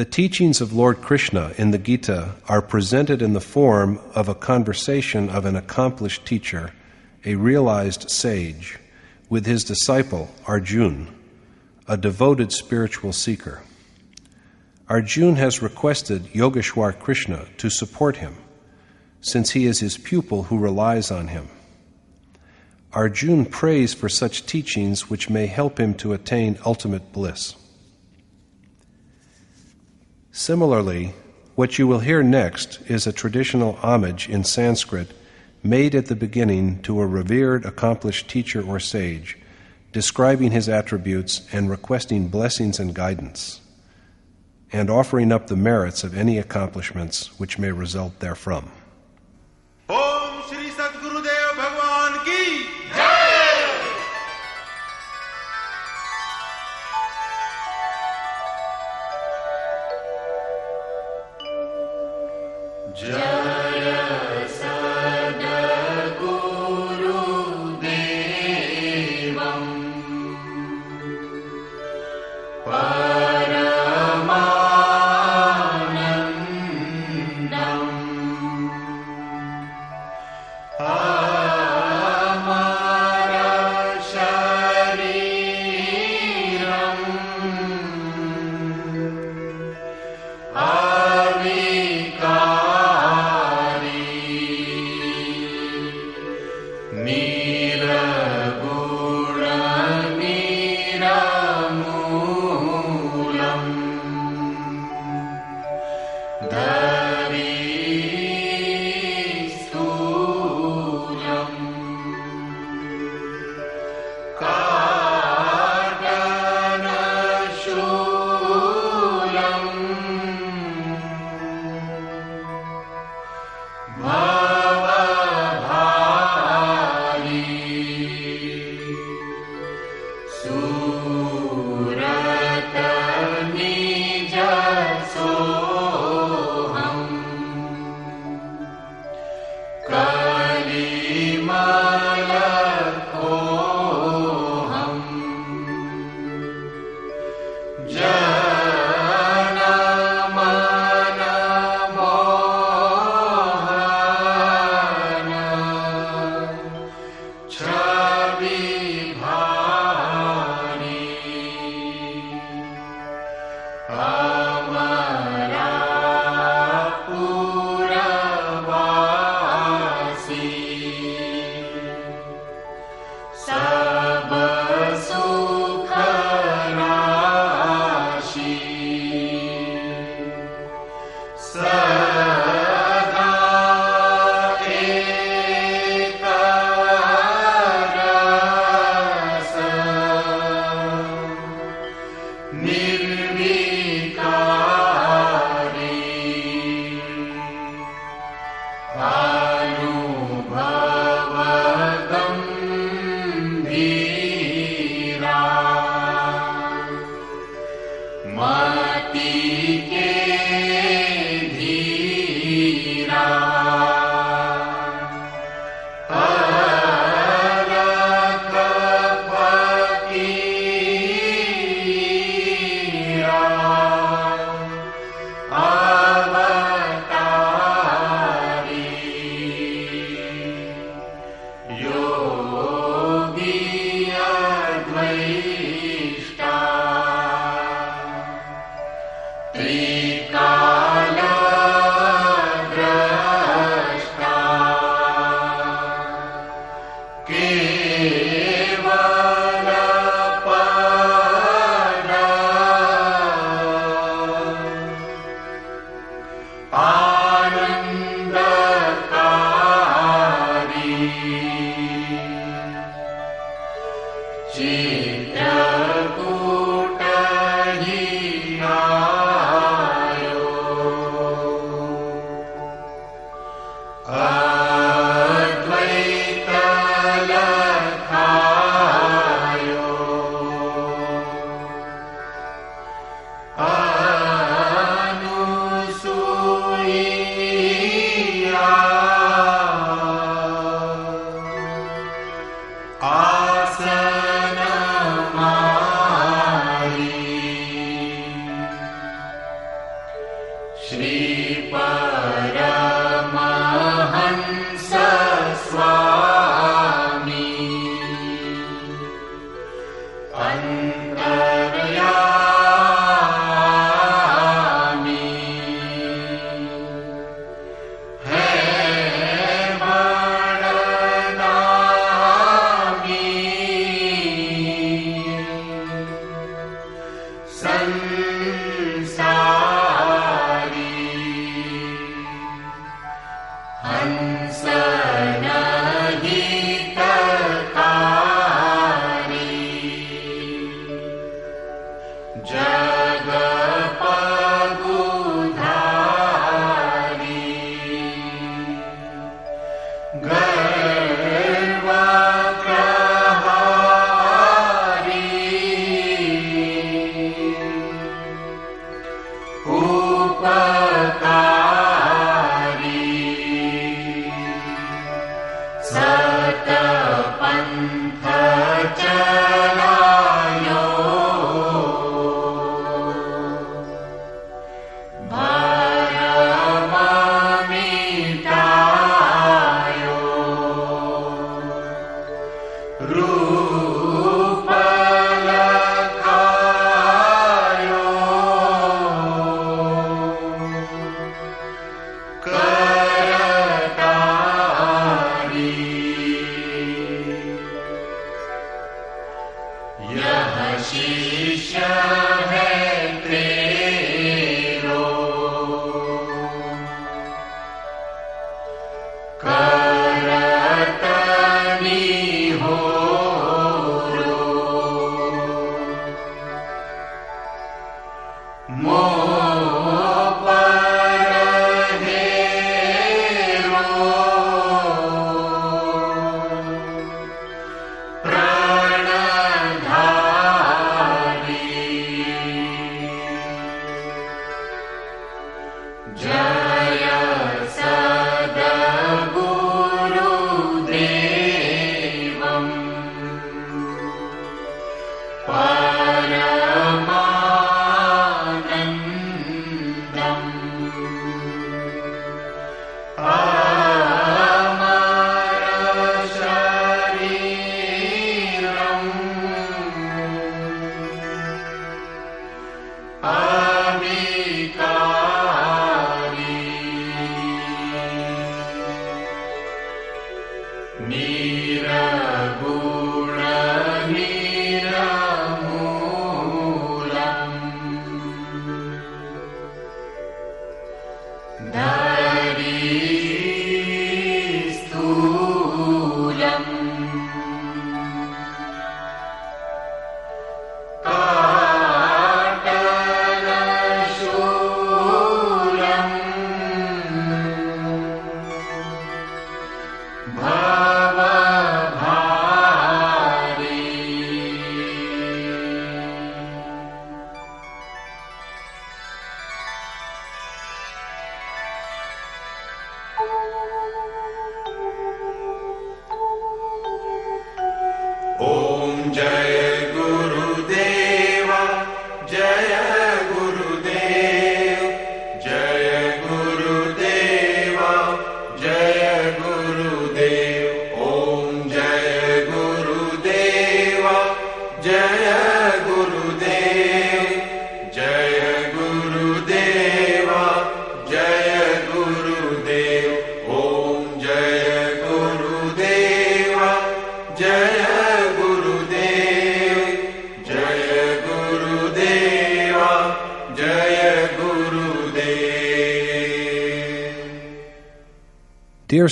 The teachings of Lord Krishna in the Gita are presented in the form of a conversation of an accomplished teacher, a realized sage, with his disciple Arjun, a devoted spiritual seeker. Arjun has requested Yogeshwar Krishna to support him, since he is his pupil who relies on him. Arjun prays for such teachings which may help him to attain ultimate bliss. Similarly, what you will hear next is a traditional homage in Sanskrit made at the beginning to a revered, accomplished teacher or sage, describing his attributes and requesting blessings and guidance, and offering up the merits of any accomplishments which may result therefrom.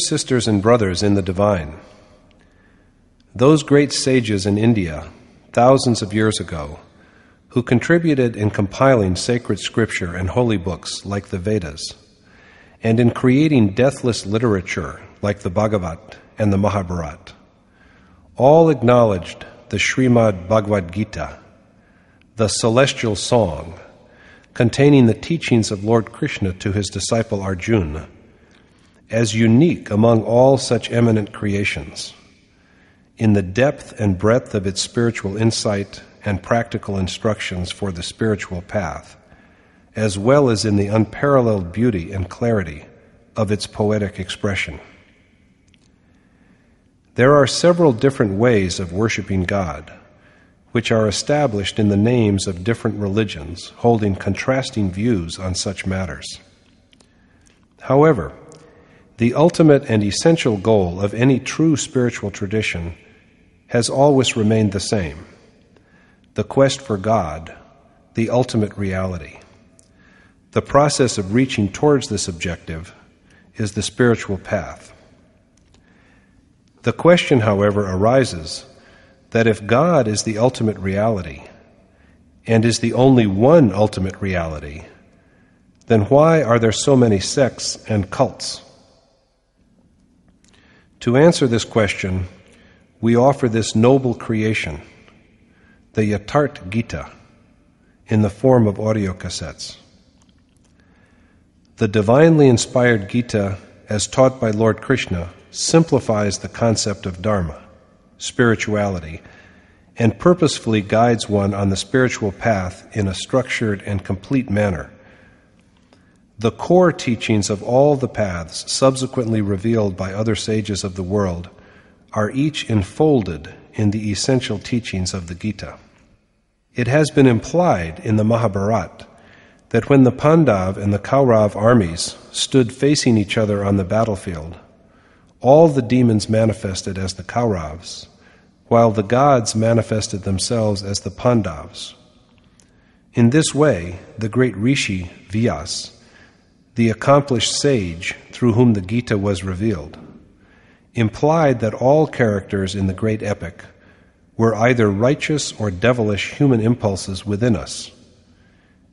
Sisters and brothers in the divine, those great sages in India, thousands of years ago, who contributed in compiling sacred scripture and holy books like the Vedas, and in creating deathless literature like the Bhagavat and the Mahabharata, all acknowledged the Srimad Bhagavad Gita, the celestial song containing the teachings of Lord Krishna to his disciple Arjuna as unique among all such eminent creations, in the depth and breadth of its spiritual insight and practical instructions for the spiritual path, as well as in the unparalleled beauty and clarity of its poetic expression. There are several different ways of worshiping God, which are established in the names of different religions holding contrasting views on such matters. However, the ultimate and essential goal of any true spiritual tradition has always remained the same the quest for God, the ultimate reality. The process of reaching towards this objective is the spiritual path. The question, however, arises that if God is the ultimate reality and is the only one ultimate reality, then why are there so many sects and cults? To answer this question, we offer this noble creation, the Yatharth Gita, in the form of audio cassettes. The divinely inspired Gita, as taught by Lord Krishna, simplifies the concept of Dharma, spirituality, and purposefully guides one on the spiritual path in a structured and complete manner the core teachings of all the paths subsequently revealed by other sages of the world are each enfolded in the essential teachings of the Gita. It has been implied in the Mahabharata that when the Pandav and the Kaurav armies stood facing each other on the battlefield, all the demons manifested as the Kauravs, while the gods manifested themselves as the Pandavs. In this way, the great rishi, Vyas, the accomplished sage through whom the Gita was revealed, implied that all characters in the great epic were either righteous or devilish human impulses within us,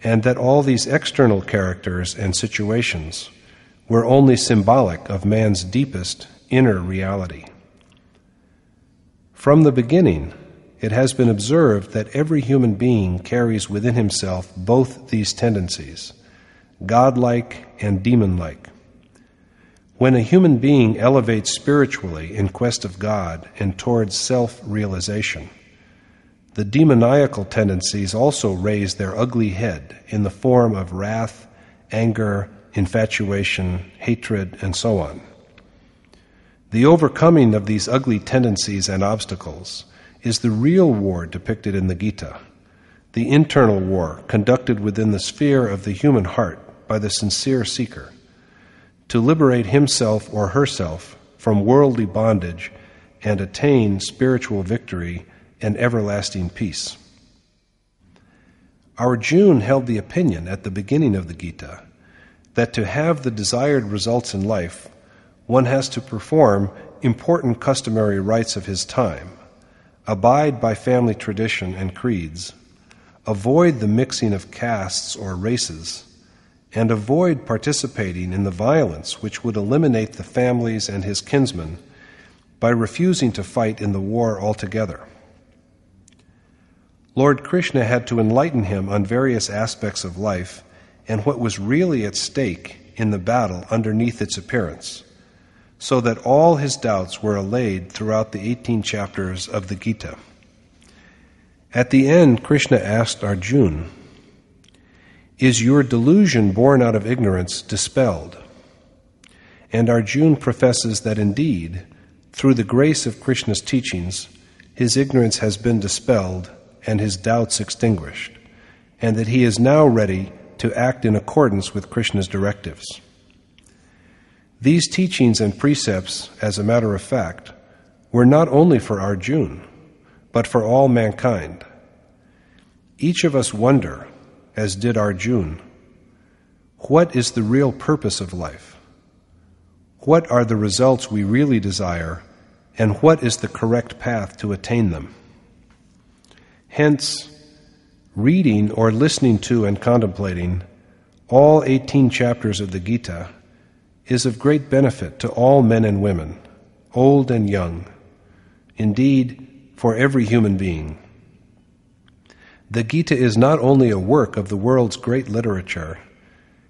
and that all these external characters and situations were only symbolic of man's deepest inner reality. From the beginning, it has been observed that every human being carries within himself both these tendencies godlike and demon like. When a human being elevates spiritually in quest of God and towards self realization, the demoniacal tendencies also raise their ugly head in the form of wrath, anger, infatuation, hatred, and so on. The overcoming of these ugly tendencies and obstacles is the real war depicted in the Gita, the internal war conducted within the sphere of the human heart by the sincere seeker to liberate himself or herself from worldly bondage and attain spiritual victory and everlasting peace. Arjuna held the opinion at the beginning of the Gita that to have the desired results in life, one has to perform important customary rites of his time, abide by family tradition and creeds, avoid the mixing of castes or races, and avoid participating in the violence which would eliminate the families and his kinsmen by refusing to fight in the war altogether. Lord Krishna had to enlighten him on various aspects of life and what was really at stake in the battle underneath its appearance, so that all his doubts were allayed throughout the 18 chapters of the Gita. At the end, Krishna asked Arjuna, is your delusion born out of ignorance dispelled? And Arjuna professes that indeed, through the grace of Krishna's teachings, his ignorance has been dispelled and his doubts extinguished, and that he is now ready to act in accordance with Krishna's directives. These teachings and precepts, as a matter of fact, were not only for Arjuna, but for all mankind. Each of us wonder as did Arjun. What is the real purpose of life? What are the results we really desire, and what is the correct path to attain them? Hence, reading or listening to and contemplating all 18 chapters of the Gita is of great benefit to all men and women, old and young, indeed, for every human being. The Gita is not only a work of the world's great literature,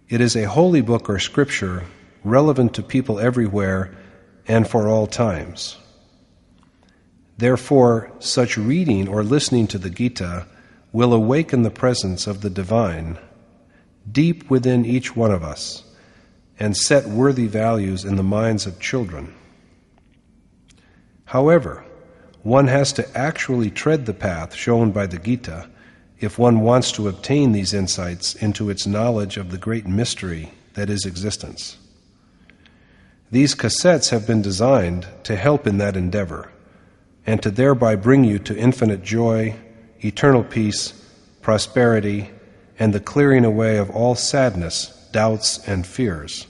it is a holy book or scripture relevant to people everywhere and for all times. Therefore, such reading or listening to the Gita will awaken the presence of the divine, deep within each one of us and set worthy values in the minds of children. However, one has to actually tread the path shown by the Gita if one wants to obtain these insights into its knowledge of the great mystery that is existence. These cassettes have been designed to help in that endeavor and to thereby bring you to infinite joy, eternal peace, prosperity, and the clearing away of all sadness, doubts, and fears,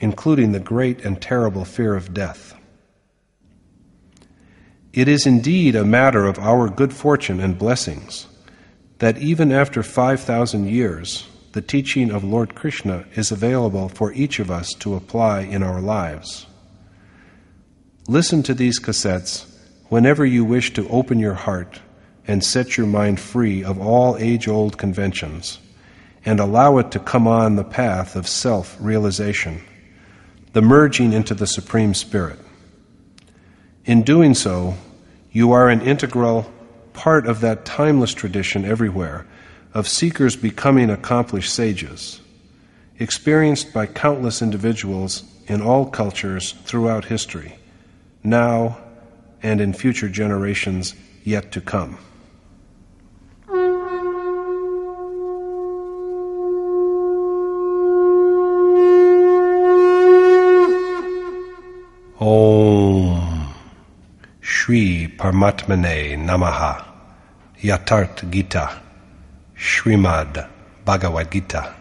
including the great and terrible fear of death. It is indeed a matter of our good fortune and blessings that even after 5,000 years, the teaching of Lord Krishna is available for each of us to apply in our lives. Listen to these cassettes whenever you wish to open your heart and set your mind free of all age old conventions and allow it to come on the path of self realization, the merging into the Supreme Spirit. In doing so, you are an integral part of that timeless tradition everywhere of seekers becoming accomplished sages, experienced by countless individuals in all cultures throughout history, now and in future generations yet to come. Om Shri Paramatmane Namaha Yatharth Gita Srimad Bhagavad Gita.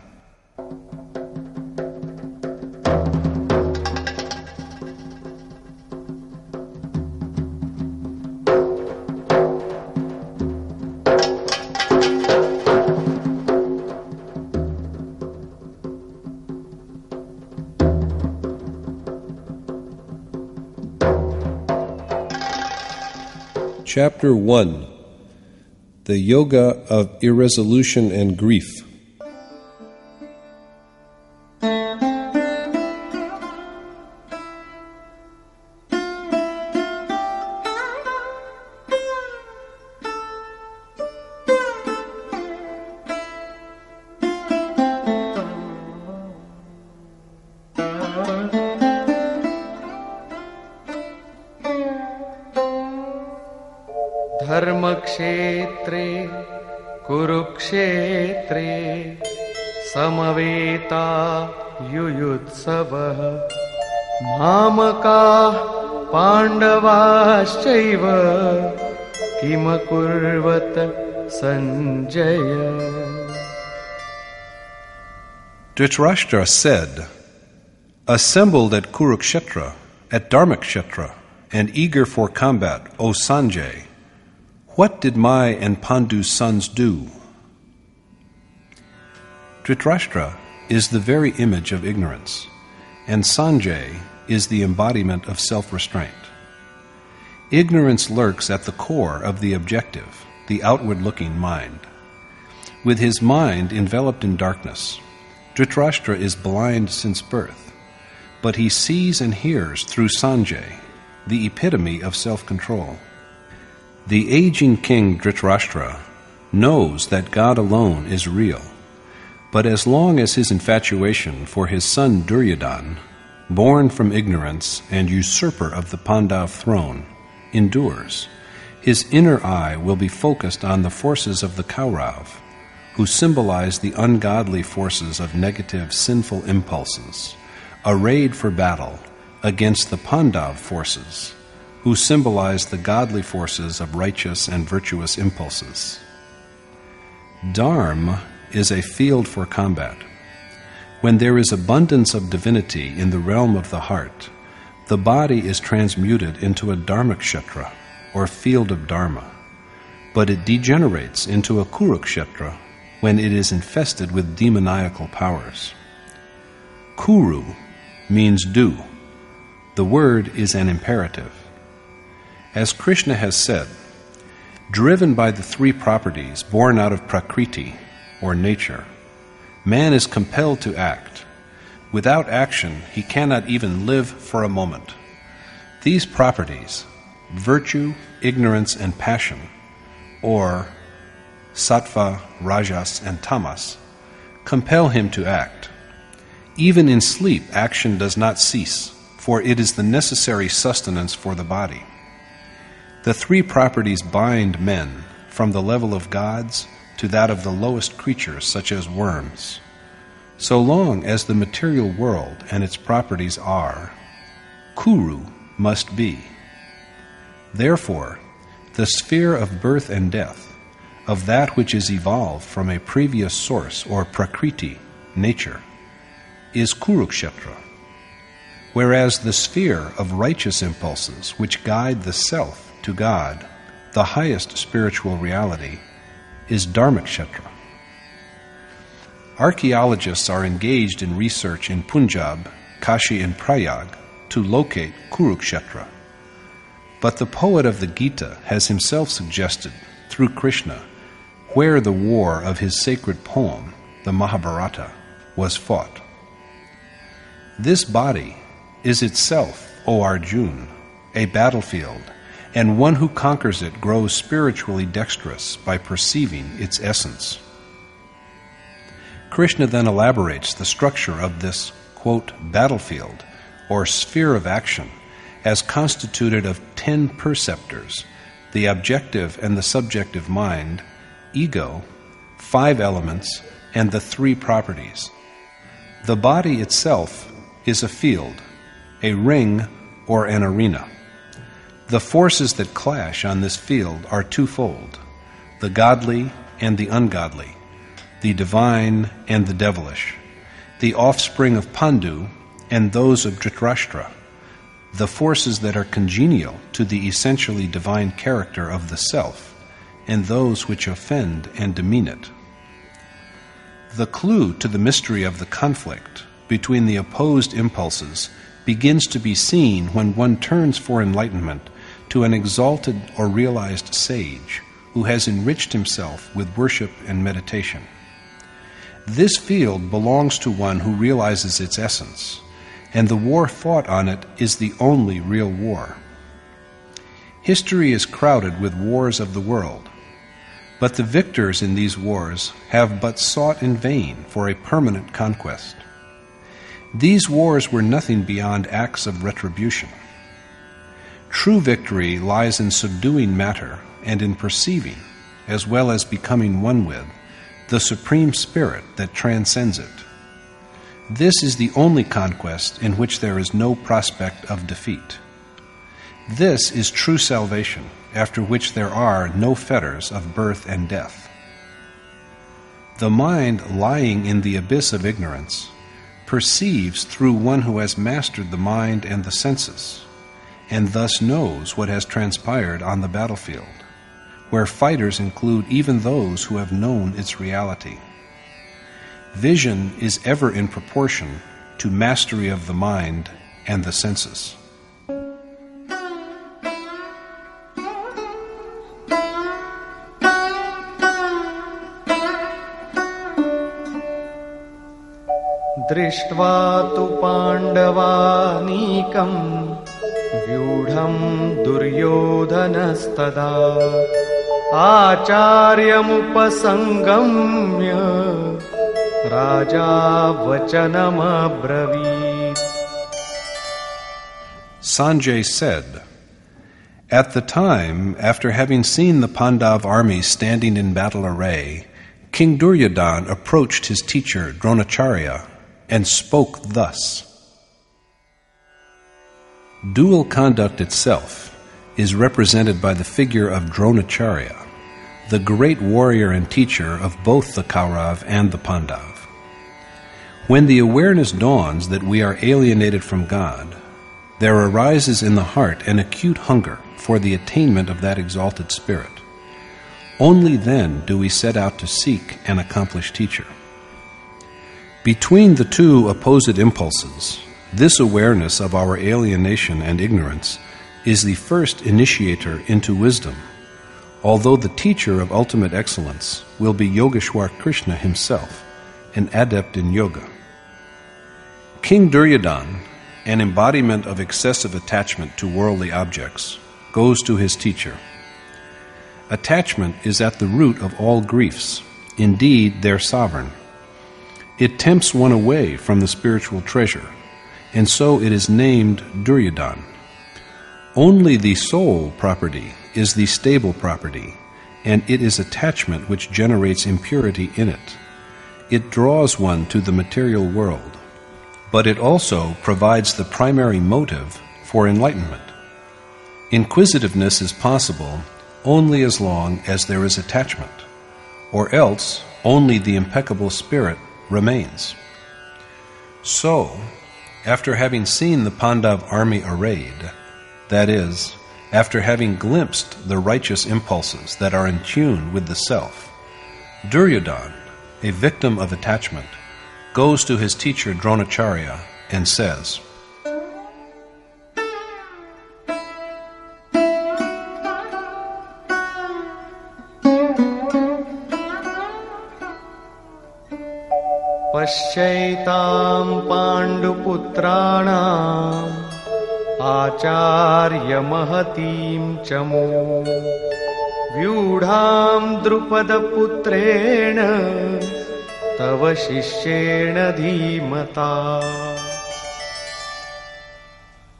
Chapter 1 The Yoga of Irresolution and Grief. Dhritarashtra said, Assembled at Kurukshetra, at Dharmakshetra, and eager for combat, O Sanjay, what did my and Pandu's sons do? Dhritarashtra is the very image of ignorance, and Sanjay is the embodiment of self restraint. Ignorance lurks at the core of the objective, the outward looking mind. With his mind enveloped in darkness, Dhritarashtra is blind since birth, but he sees and hears through Sanjay, the epitome of self control. The aging king Dhritarashtra knows that God alone is real, but as long as his infatuation for his son Duryodhan, born from ignorance and usurper of the Pandav throne, endures, his inner eye will be focused on the forces of the Kaurav, who symbolize the ungodly forces of negative, sinful impulses, arrayed for battle against the Pandav forces, who symbolize the godly forces of righteous and virtuous impulses. Dharma is a field for combat. When there is abundance of divinity in the realm of the heart, the body is transmuted into a dharmakshetra, or field of dharma, but it degenerates into a kurukshetra when it is infested with demoniacal powers. Kuru means do. The word is an imperative. As Krishna has said, driven by the three properties born out of Prakriti, or nature, man is compelled to act. Without action, he cannot even live for a moment. These properties, virtue, ignorance, and passion, or sattva, rajas, and tamas, compel him to act. Even in sleep, action does not cease, for it is the necessary sustenance for the body. The three properties bind men from the level of gods to that of the lowest creatures, such as worms. So long as the material world and its properties are, Kuru must be. Therefore, the sphere of birth and death, of that which is evolved from a previous source or prakriti, nature, is Kurukshetra, whereas the sphere of righteous impulses which guide the self to God, the highest spiritual reality, is Dharmakshetra. Archaeologists are engaged in research in Punjab, Kashi, and Prayag to locate Kurukshetra. But the poet of the Gita has himself suggested, through Krishna, where the war of his sacred poem, the Mahabharata, was fought. This body is itself, O Arjun, a battlefield, and one who conquers it grows spiritually dexterous by perceiving its essence. Krishna then elaborates the structure of this, quote, battlefield, or sphere of action, as constituted of ten perceptors the objective and the subjective mind, ego, five elements, and the three properties. The body itself is a field, a ring, or an arena. The forces that clash on this field are twofold the godly and the ungodly, the divine and the devilish, the offspring of Pandu and those of Dhritarashtra the forces that are congenial to the essentially divine character of the self, and those which offend and demean it. The clue to the mystery of the conflict between the opposed impulses begins to be seen when one turns for enlightenment to an exalted or realized sage who has enriched himself with worship and meditation. This field belongs to one who realizes its essence and the war fought on it is the only real war. History is crowded with wars of the world, but the victors in these wars have but sought in vain for a permanent conquest. These wars were nothing beyond acts of retribution. True victory lies in subduing matter and in perceiving, as well as becoming one with, the Supreme Spirit that transcends it. This is the only conquest in which there is no prospect of defeat. This is true salvation, after which there are no fetters of birth and death. The mind lying in the abyss of ignorance perceives through one who has mastered the mind and the senses, and thus knows what has transpired on the battlefield, where fighters include even those who have known its reality. Vision is ever in proportion to mastery of the mind and the senses. दृष्ट्वा तु पाण्डवानीकम् व्यूढम् दुर्योधनस्तदा आचार्यमुपसङ्गम्य राजा वचनमब्रवीत् Sanjay said, At the time, after having seen the Pandav army standing in battle array, King Duryodhan approached his teacher Dronacharya and spoke thus Dual conduct itself is represented by the figure of Dronacharya, the great warrior and teacher of both the Kaurav and the Pandav. When the awareness dawns that we are alienated from God, there arises in the heart an acute hunger for the attainment of that exalted spirit. Only then do we set out to seek an accomplished teacher. Between the two opposite impulses, this awareness of our alienation and ignorance is the first initiator into wisdom, although the teacher of ultimate excellence will be Yogeshwar Krishna himself, an adept in yoga. King Duryodhan, an embodiment of excessive attachment to worldly objects, goes to his teacher. Attachment is at the root of all griefs, indeed, their sovereign. It tempts one away from the spiritual treasure, and so it is named Duryodhan. Only the soul property is the stable property, and it is attachment which generates impurity in it. It draws one to the material world, but it also provides the primary motive for enlightenment. Inquisitiveness is possible only as long as there is attachment, or else only the impeccable spirit remains. So, after having seen the Pandav army arrayed, that is, after having glimpsed the righteous impulses that are in tune with the self, Duryodhan, a victim of attachment, goes to his teacher Dronacharya and says, पश्यैतां पाण्डुपुत्राणाम् आचार्यमहतीं च मो व्यूढां द्रुपदपुत्रेण तव शिष्येण धीमता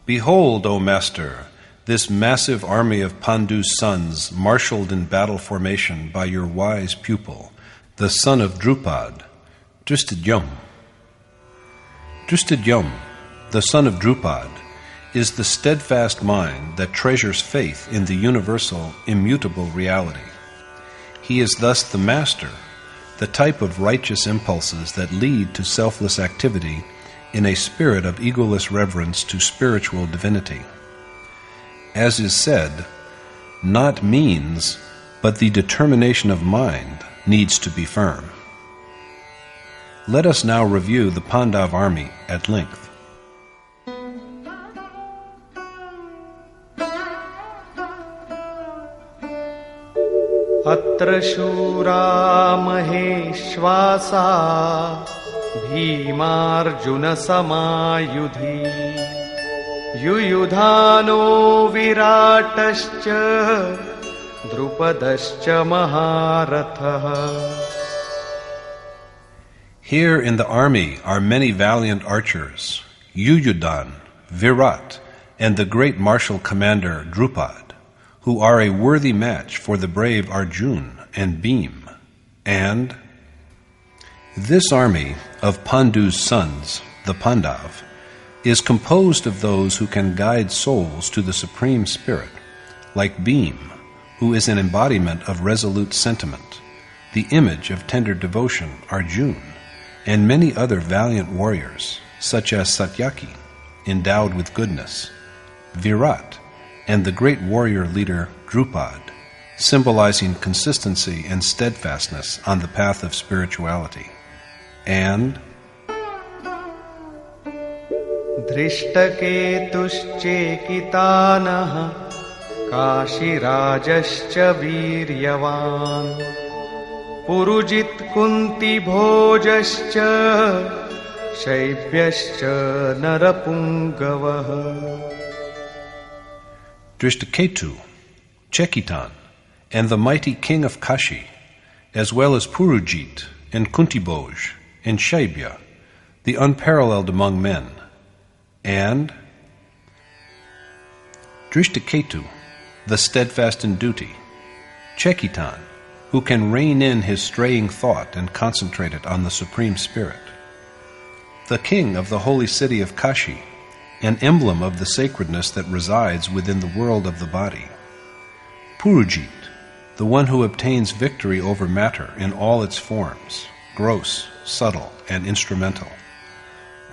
Behold, O Master, this massive army of Pandu's sons, marshaled in battle formation by your wise pupil, the son of Drupad, Drustidyum. Drustidyum, the son of Drupad, is the steadfast mind that treasures faith in the universal, immutable reality. He is thus the master, the type of righteous impulses that lead to selfless activity in a spirit of egoless reverence to spiritual divinity. As is said, not means, but the determination of mind needs to be firm. Let us now review the Pandav army at length. अत्र शूरा महेश्वासा भीमार्जुनसमायुधि युयुधानो विराटश्च द्रुपदश्च महारथः here in the army are many valiant archers, Yuyudan, Virat, and the great martial commander Drupad, who are a worthy match for the brave Arjun and Bhim. And this army of Pandu's sons, the Pandav, is composed of those who can guide souls to the Supreme Spirit, like Bhim, who is an embodiment of resolute sentiment, the image of tender devotion, Arjun, and many other valiant warriors, such as Satyaki, endowed with goodness, Virat, and the great warrior leader Drupad, symbolizing consistency and steadfastness on the path of spirituality, and धृष्टकेतुश्चेकितानः काशीराजश्च वीर्यवान् पुरुजित्कुन्तिभोजश्च शैब्यश्च नरपुङ्गवः Drishtaketu, Chekitan, and the mighty king of Kashi, as well as Purujit and Kuntiboj and Shaibya, the unparalleled among men, and Drishtaketu, the steadfast in duty, Chekitan, who can rein in his straying thought and concentrate it on the Supreme Spirit, the king of the holy city of Kashi, an emblem of the sacredness that resides within the world of the body. Purujit, the one who obtains victory over matter in all its forms, gross, subtle, and instrumental.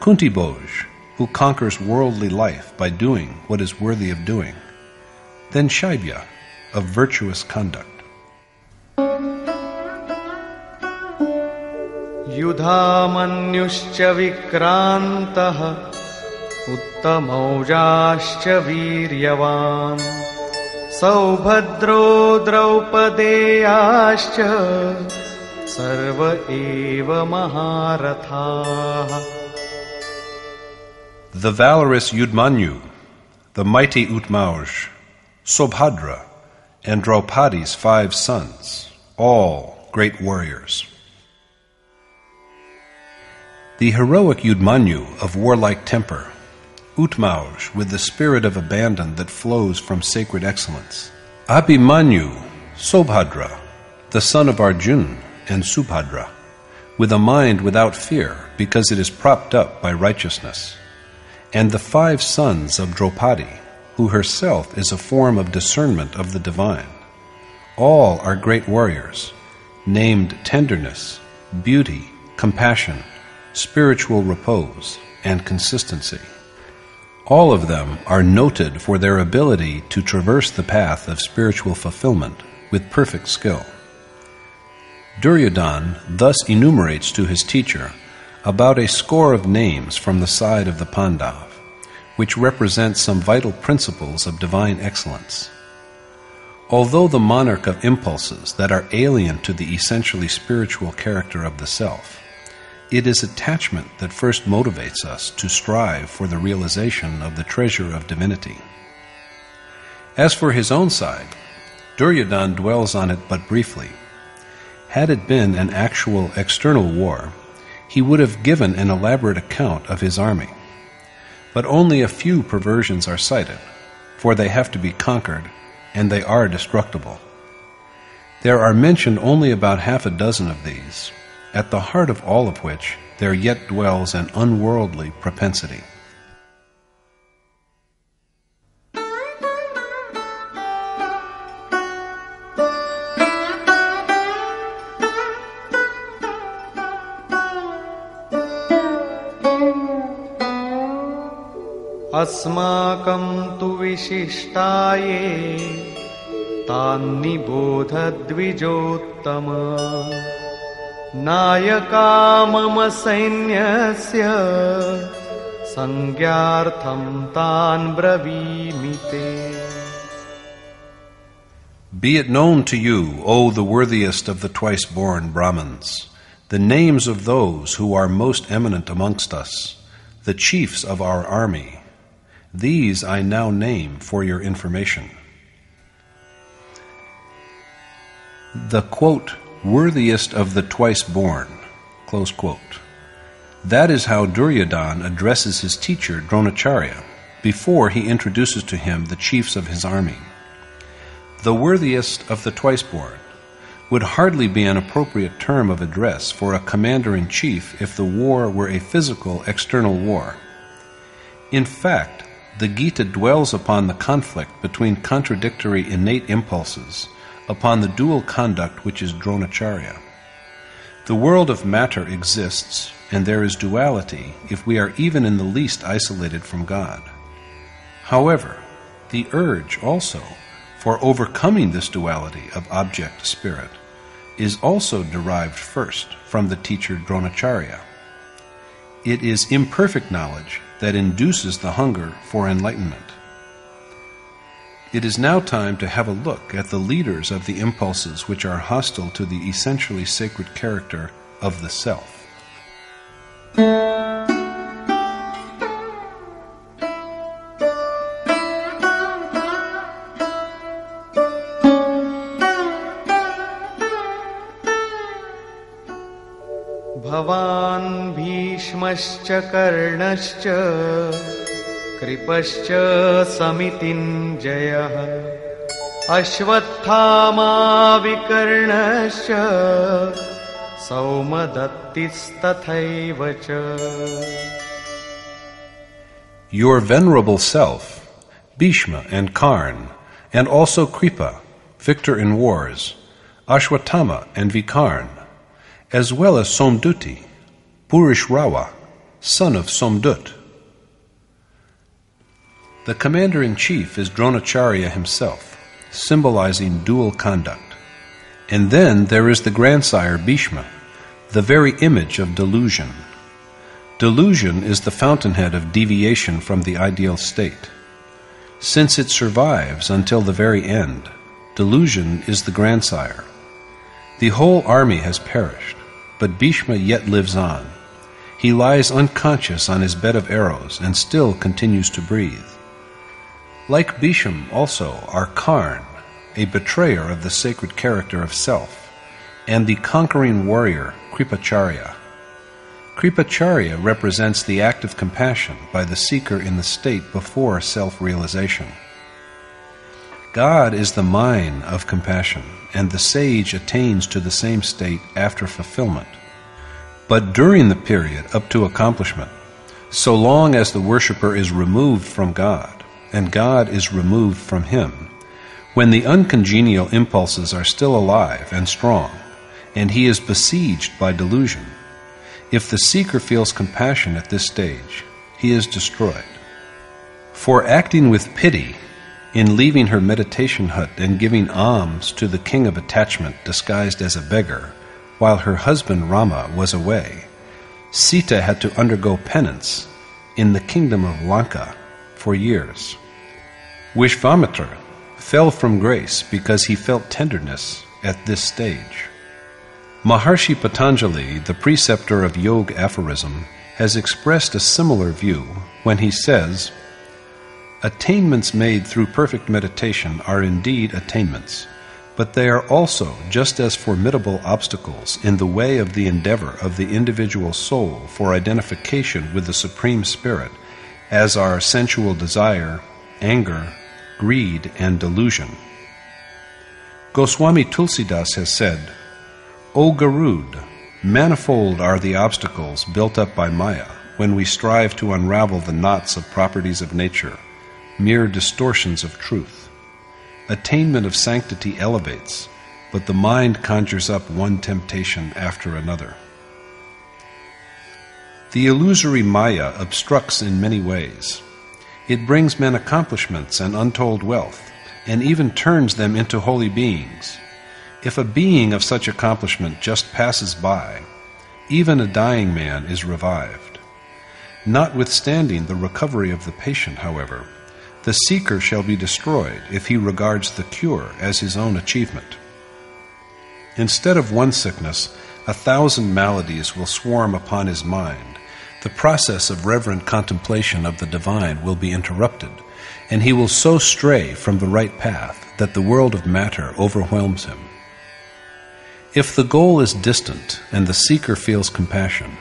Kuntibhoj, who conquers worldly life by doing what is worthy of doing. Then Shaibya, of virtuous conduct. युधामन्युश्च विक्रान्तः उत्तमौजाश्च वीर्यवान्। सौभद्रो द्रौपदेयाश्च सर्व एव महारथाः। The valorous Yudmanyu, the mighty Utmauj, Sobhadra, and Draupadi's five sons, all great warriors. The heroic Yudmanyu of warlike temper, Utmauj with the spirit of abandon that flows from sacred excellence, Abhimanyu, Sobhadra, the son of Arjun and Subhadra, with a mind without fear because it is propped up by righteousness, and the five sons of Draupadi, who herself is a form of discernment of the divine. All are great warriors, named tenderness, beauty, compassion, spiritual repose, and consistency. All of them are noted for their ability to traverse the path of spiritual fulfillment with perfect skill. Duryodhan thus enumerates to his teacher about a score of names from the side of the Pandav, which represent some vital principles of divine excellence. Although the monarch of impulses that are alien to the essentially spiritual character of the self, it is attachment that first motivates us to strive for the realization of the treasure of divinity. As for his own side, Duryodhan dwells on it but briefly. Had it been an actual external war, he would have given an elaborate account of his army. But only a few perversions are cited, for they have to be conquered, and they are destructible. There are mentioned only about half a dozen of these, at the heart of all of which there yet dwells an unworldly propensity. अस्माकं तु विशिष्टाये तान्निबोधद्विजोत्तम नायका मम सैन्यस्य संज्ञार्थं तान् ब्रवीमि ते Be it known to you, O the worthiest of the twice born Brahmins, the names of those who are most eminent amongst us, the chiefs of our army. these I now name for your information. The quote, worthiest of the twice born, close quote. That is how Duryodhan addresses his teacher Dronacharya before he introduces to him the chiefs of his army. The worthiest of the twice born would hardly be an appropriate term of address for a commander in chief if the war were a physical external war. In fact, the Gita dwells upon the conflict between contradictory innate impulses, upon the dual conduct which is Dronacharya. The world of matter exists, and there is duality if we are even in the least isolated from God. However, the urge also for overcoming this duality of object spirit is also derived first from the teacher Dronacharya. It is imperfect knowledge that induces the hunger for enlightenment. It is now time to have a look at the leaders of the impulses which are hostile to the essentially sacred character of the self. भवान् भीष्मश्च कर्णश्च कृपश्च समितिञ्जयः अश्वत्थामाविकर्णश्च सौमदत्तिस्तथैव च Your venerable self, Bhishma and Karn, and also Kripa, victor in wars, Ashwatthama and Vikarn, as well as Somduti, Bhurishrawa, son of Somdut. The commander in chief is Dronacharya himself, symbolizing dual conduct. And then there is the grandsire Bhishma, the very image of delusion. Delusion is the fountainhead of deviation from the ideal state. Since it survives until the very end, delusion is the grandsire. The whole army has perished, but Bhishma yet lives on. He lies unconscious on his bed of arrows and still continues to breathe. Like Bhisham also are Karn, a betrayer of the sacred character of self, and the conquering warrior Kripacharya. Kripacharya represents the act of compassion by the seeker in the state before self realization. God is the mine of compassion, and the sage attains to the same state after fulfillment. But during the period up to accomplishment, so long as the worshipper is removed from God, and God is removed from him, when the uncongenial impulses are still alive and strong, and he is besieged by delusion, if the seeker feels compassion at this stage, he is destroyed. For acting with pity in leaving her meditation hut and giving alms to the king of attachment disguised as a beggar, while her husband Rama was away, Sita had to undergo penance in the kingdom of Lanka for years. Vishvamitra fell from grace because he felt tenderness at this stage. Maharshi Patanjali, the preceptor of Yoga aphorism, has expressed a similar view when he says, Attainments made through perfect meditation are indeed attainments, but they are also just as formidable obstacles in the way of the endeavor of the individual soul for identification with the Supreme Spirit as are sensual desire, anger, greed, and delusion. Goswami Tulsidas has said, O Garud, manifold are the obstacles built up by Maya when we strive to unravel the knots of properties of nature mere distortions of truth. Attainment of sanctity elevates, but the mind conjures up one temptation after another. The illusory Maya obstructs in many ways. It brings men accomplishments and untold wealth, and even turns them into holy beings. If a being of such accomplishment just passes by, even a dying man is revived. Notwithstanding the recovery of the patient, however, the seeker shall be destroyed if he regards the cure as his own achievement. Instead of one sickness, a thousand maladies will swarm upon his mind. The process of reverent contemplation of the divine will be interrupted, and he will so stray from the right path that the world of matter overwhelms him. If the goal is distant and the seeker feels compassion,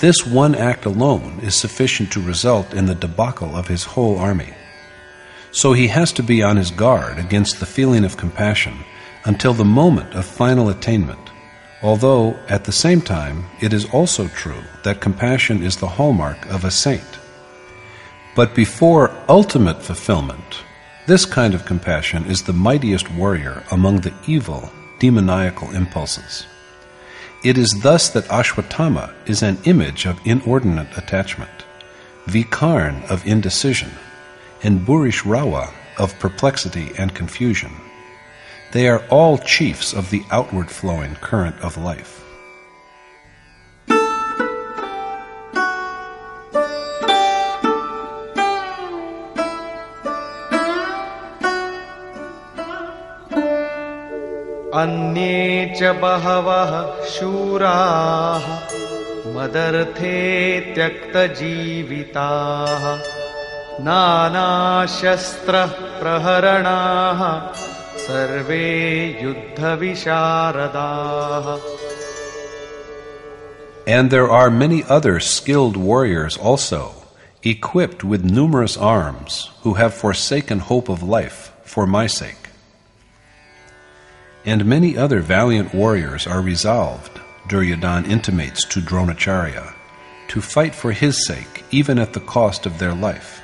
this one act alone is sufficient to result in the debacle of his whole army. So he has to be on his guard against the feeling of compassion until the moment of final attainment, although at the same time it is also true that compassion is the hallmark of a saint. But before ultimate fulfillment, this kind of compassion is the mightiest warrior among the evil, demoniacal impulses. It is thus that Ashwatthama is an image of inordinate attachment, Vikarn of indecision, and Bhurishrawa of perplexity and confusion. They are all chiefs of the outward flowing current of life. अन्ये च बहवः शूराः मदर्थे त्यक्तजीविताः नानाशस्त्रप्रहरणाः सर्वे युद्धविशारदाः And there are many other skilled warriors also, equipped with numerous arms, who have forsaken hope of life for my sake. And many other valiant warriors are resolved, Duryodhan intimates to Dronacharya, to fight for his sake, even at the cost of their life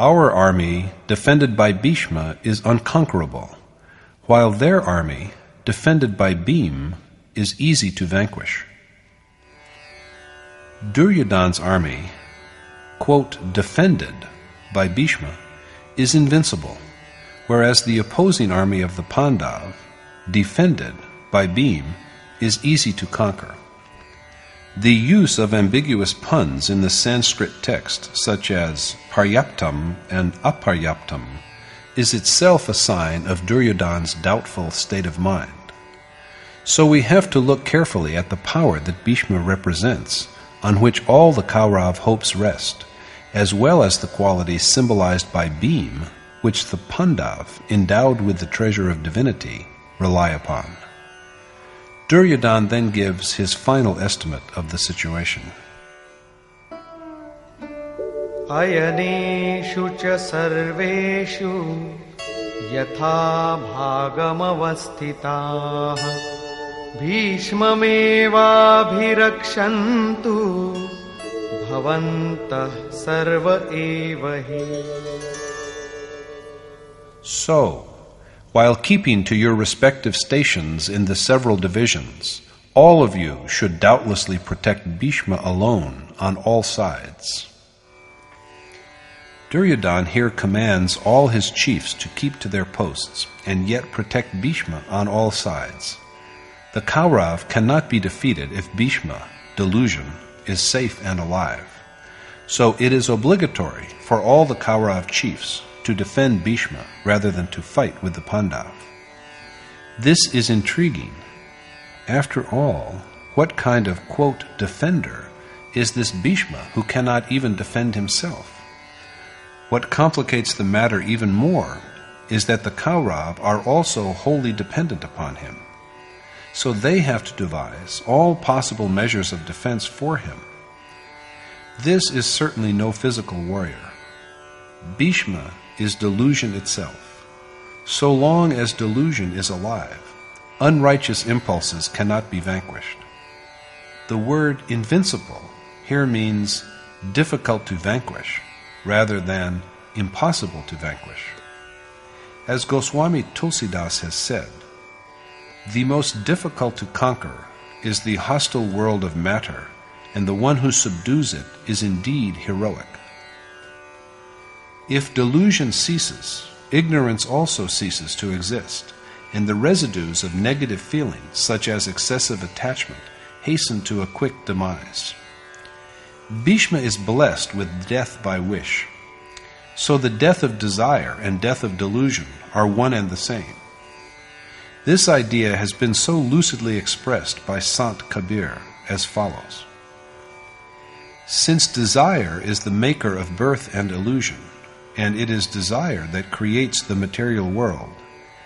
Our army, defended by Bhishma, is unconquerable, while their army, defended by Bhim, is easy to vanquish. Duryodhan's army, quote, defended by Bhishma, is invincible, whereas the opposing army of the Pandav, defended by Bhim, is easy to conquer. The use of ambiguous puns in the Sanskrit text, such as paryaptam and aparyaptam, is itself a sign of Duryodhan's doubtful state of mind. So we have to look carefully at the power that Bhishma represents, on which all the Kaurav hopes rest, as well as the qualities symbolized by Bhim, which the Pandav, endowed with the treasure of divinity, rely upon. Duryodhan then gives his final estimate of the situation. अयनेषु च सर्वेषु यथा भागमवस्थिताः भीष्ममेवाभिरक्षन्तु भवन्तः सर्व एव हि So, while keeping to your respective stations in the several divisions, all of you should doubtlessly protect Bhishma alone on all sides. Duryodhan here commands all his chiefs to keep to their posts and yet protect Bhishma on all sides. The Kaurav cannot be defeated if Bhishma, delusion, is safe and alive. So it is obligatory for all the Kaurav chiefs to defend Bhishma rather than to fight with the Pandav. This is intriguing. After all, what kind of, quote, defender is this Bhishma who cannot even defend himself? What complicates the matter even more is that the Kaurav are also wholly dependent upon him. So they have to devise all possible measures of defense for him. This is certainly no physical warrior. Bhishma is delusion itself. So long as delusion is alive, unrighteous impulses cannot be vanquished. The word invincible here means difficult to vanquish rather than impossible to vanquish. As Goswami Tulsidas has said, the most difficult to conquer is the hostile world of matter, and the one who subdues it is indeed heroic. If delusion ceases, ignorance also ceases to exist, and the residues of negative feelings, such as excessive attachment, hasten to a quick demise. Bhishma is blessed with death by wish. So the death of desire and death of delusion are one and the same. This idea has been so lucidly expressed by Sant Kabir as follows Since desire is the maker of birth and illusion, and it is desire that creates the material world,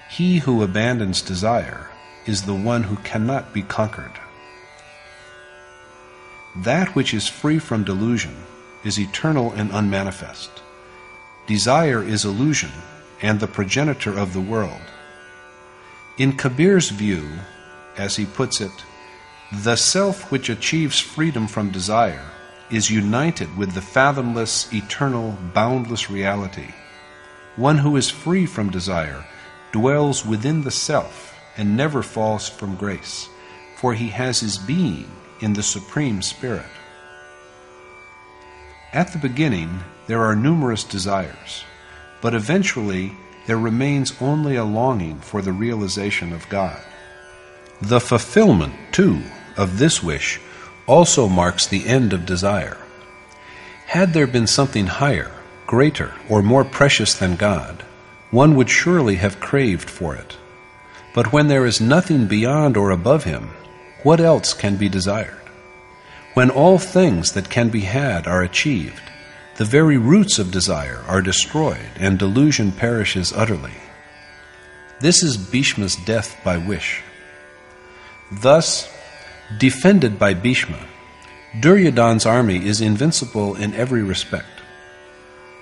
he who abandons desire is the one who cannot be conquered. That which is free from delusion is eternal and unmanifest. Desire is illusion and the progenitor of the world. In Kabir's view, as he puts it, the self which achieves freedom from desire is united with the fathomless, eternal, boundless reality. One who is free from desire dwells within the self and never falls from grace, for he has his being in the Supreme Spirit. At the beginning, there are numerous desires, but eventually there remains only a longing for the realization of God. The fulfillment, too, of this wish also marks the end of desire. Had there been something higher, greater, or more precious than God, one would surely have craved for it. But when there is nothing beyond or above Him, what else can be desired? When all things that can be had are achieved, the very roots of desire are destroyed and delusion perishes utterly. This is Bhishma's death by wish. Thus, defended by Bhishma, Duryodhan's army is invincible in every respect.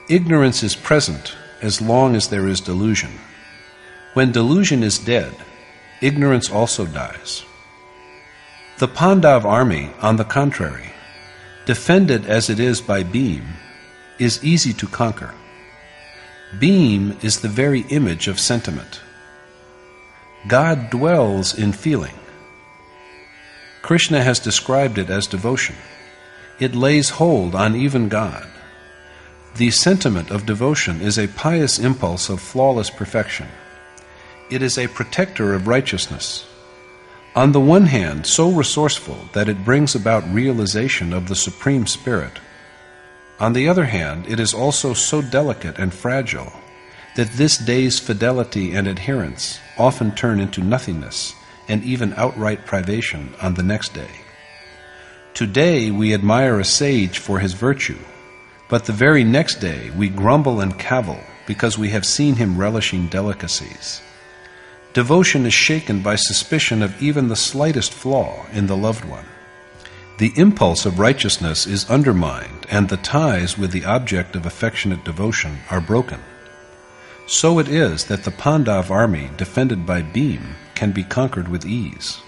Ignorance is present as long as there is delusion. When delusion is dead, ignorance also dies. The Pandav army, on the contrary, defended as it is by Bhim, is easy to conquer. Bhim is the very image of sentiment. God dwells in feeling. Krishna has described it as devotion. It lays hold on even God. The sentiment of devotion is a pious impulse of flawless perfection. It is a protector of righteousness. On the one hand, so resourceful that it brings about realization of the Supreme Spirit. On the other hand, it is also so delicate and fragile that this day's fidelity and adherence often turn into nothingness and even outright privation on the next day. Today we admire a sage for his virtue, but the very next day we grumble and cavil because we have seen him relishing delicacies. Devotion is shaken by suspicion of even the slightest flaw in the loved one. The impulse of righteousness is undermined, and the ties with the object of affectionate devotion are broken. So it is that the Pandav army, defended by Bhim, can be conquered with ease.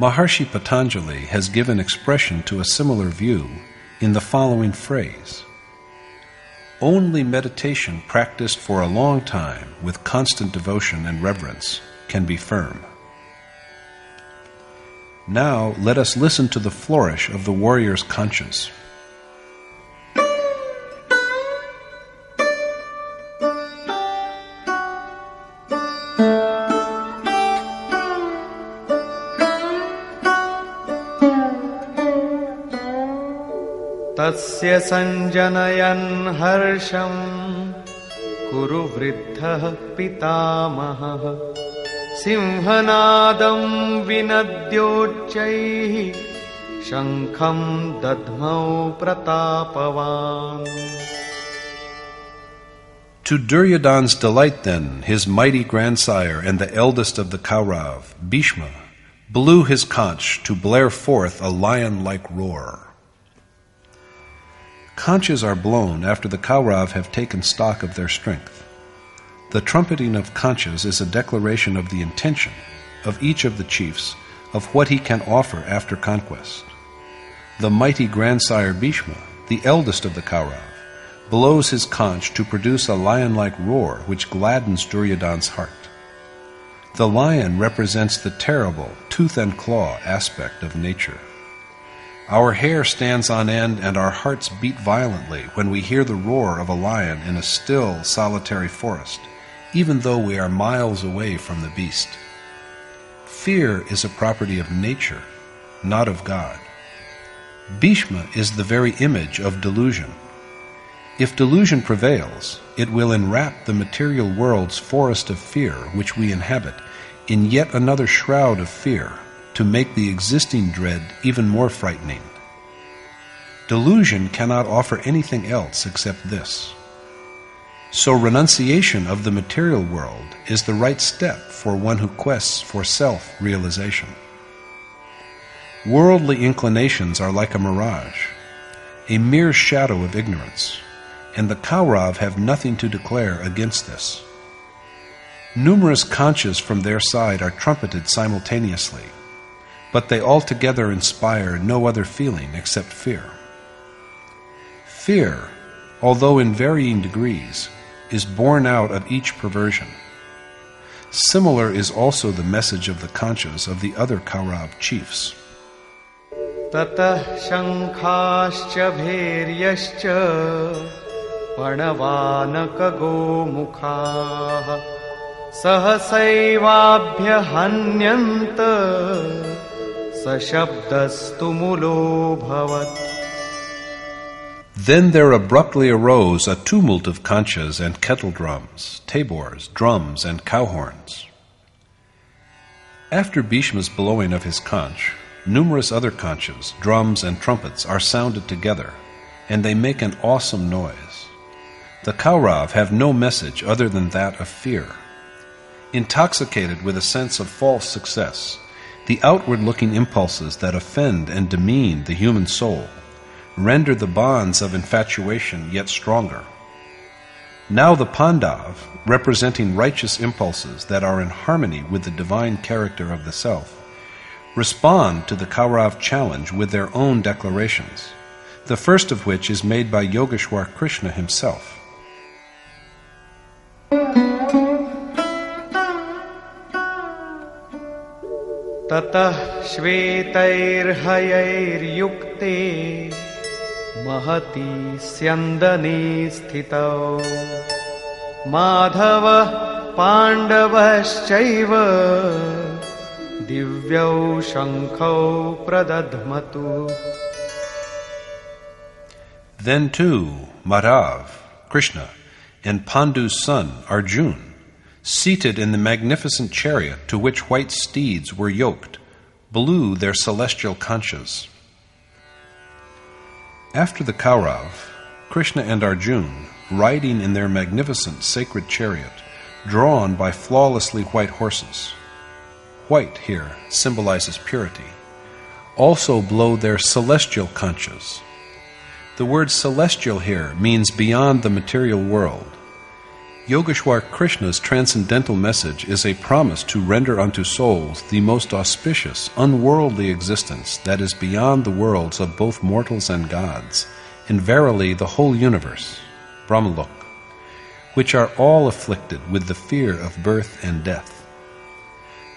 Maharshi Patanjali has given expression to a similar view in the following phrase only meditation practiced for a long time with constant devotion and reverence can be firm. Now let us listen to the flourish of the warrior's conscience. तस्य सञ्जनयन् हर्षम् कुरु वृद्धः पितामहः सिंहनादम् विनद्योच्चैः शङ्खम् दध्मौ प्रतापवान् To Duryodhan's delight, then, his mighty grandsire and the eldest of the Kaurav, Bhishma, blew his conch to blare forth a lion like roar. Conches are blown after the Kaurav have taken stock of their strength. The trumpeting of conches is a declaration of the intention of each of the chiefs of what he can offer after conquest. The mighty grandsire Bhishma, the eldest of the Kaurav, blows his conch to produce a lion like roar which gladdens Duryodhan's heart. The lion represents the terrible, tooth and claw aspect of nature. Our hair stands on end and our hearts beat violently when we hear the roar of a lion in a still, solitary forest, even though we are miles away from the beast. Fear is a property of nature, not of God. Bhishma is the very image of delusion. If delusion prevails, it will enwrap the material world's forest of fear which we inhabit in yet another shroud of fear to make the existing dread even more frightening. Delusion cannot offer anything else except this. So, renunciation of the material world is the right step for one who quests for self realization. Worldly inclinations are like a mirage, a mere shadow of ignorance, and the Kaurav have nothing to declare against this. Numerous conches from their side are trumpeted simultaneously but they altogether inspire no other feeling except fear. Fear, although in varying degrees, is born out of each perversion. Similar is also the message of the conches of the other Kaurav chiefs. ततः शङ्खाश्च भैर्यश्च पणवानकगोमुखाः सहसैवाभ्यहन्यन्त सशब्दस्तु मुलोऽभवत् then there abruptly arose a tumult of conchas and kettle drums, tabors, drums, and cow horns. After Bhishma's blowing of his conch, numerous other conchas, drums, and trumpets are sounded together, and they make an awesome noise. The Kaurav have no message other than that of fear. Intoxicated with a sense of false success, the outward looking impulses that offend and demean the human soul render the bonds of infatuation yet stronger. Now the Pandav, representing righteous impulses that are in harmony with the divine character of the self, respond to the Kaurav challenge with their own declarations, the first of which is made by Yogeshwar Krishna himself. ततः श्वेतैर्हयैर्युक्ते महती स्यन्दने स्थितौ माधवः पाण्डवश्चैव दिव्यौ शङ्खौ प्रदध्मतु Then too, Madhav, Krishna, and Pandu's son, Arjun, seated in the magnificent chariot to which white steeds were yoked, blew their celestial conchas. After the Kaurav, Krishna and Arjun, riding in their magnificent sacred chariot, drawn by flawlessly white horses, white here symbolizes purity, also blow their celestial conchas. The word celestial here means beyond the material world. Yogeshwar Krishna's transcendental message is a promise to render unto souls the most auspicious, unworldly existence that is beyond the worlds of both mortals and gods, and verily the whole universe, Brahmalok, which are all afflicted with the fear of birth and death.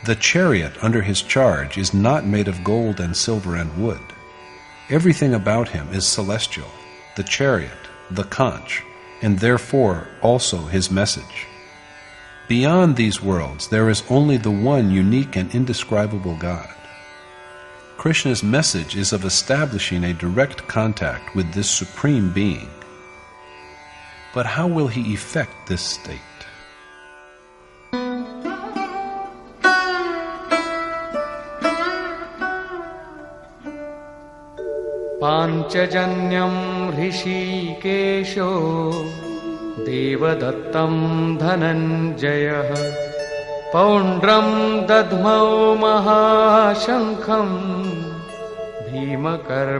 The chariot under his charge is not made of gold and silver and wood. Everything about him is celestial the chariot, the conch, and therefore also his message. Beyond these worlds, there is only the one unique and indescribable God. Krishna's message is of establishing a direct contact with this Supreme Being. But how will he effect this state? पाञ्चजन्यं ऋषिकेशो देवदत्तं Dhananjay पौण्ड्रं दध्मौ महाशङ्खम् भीमकर्मावृकोदरः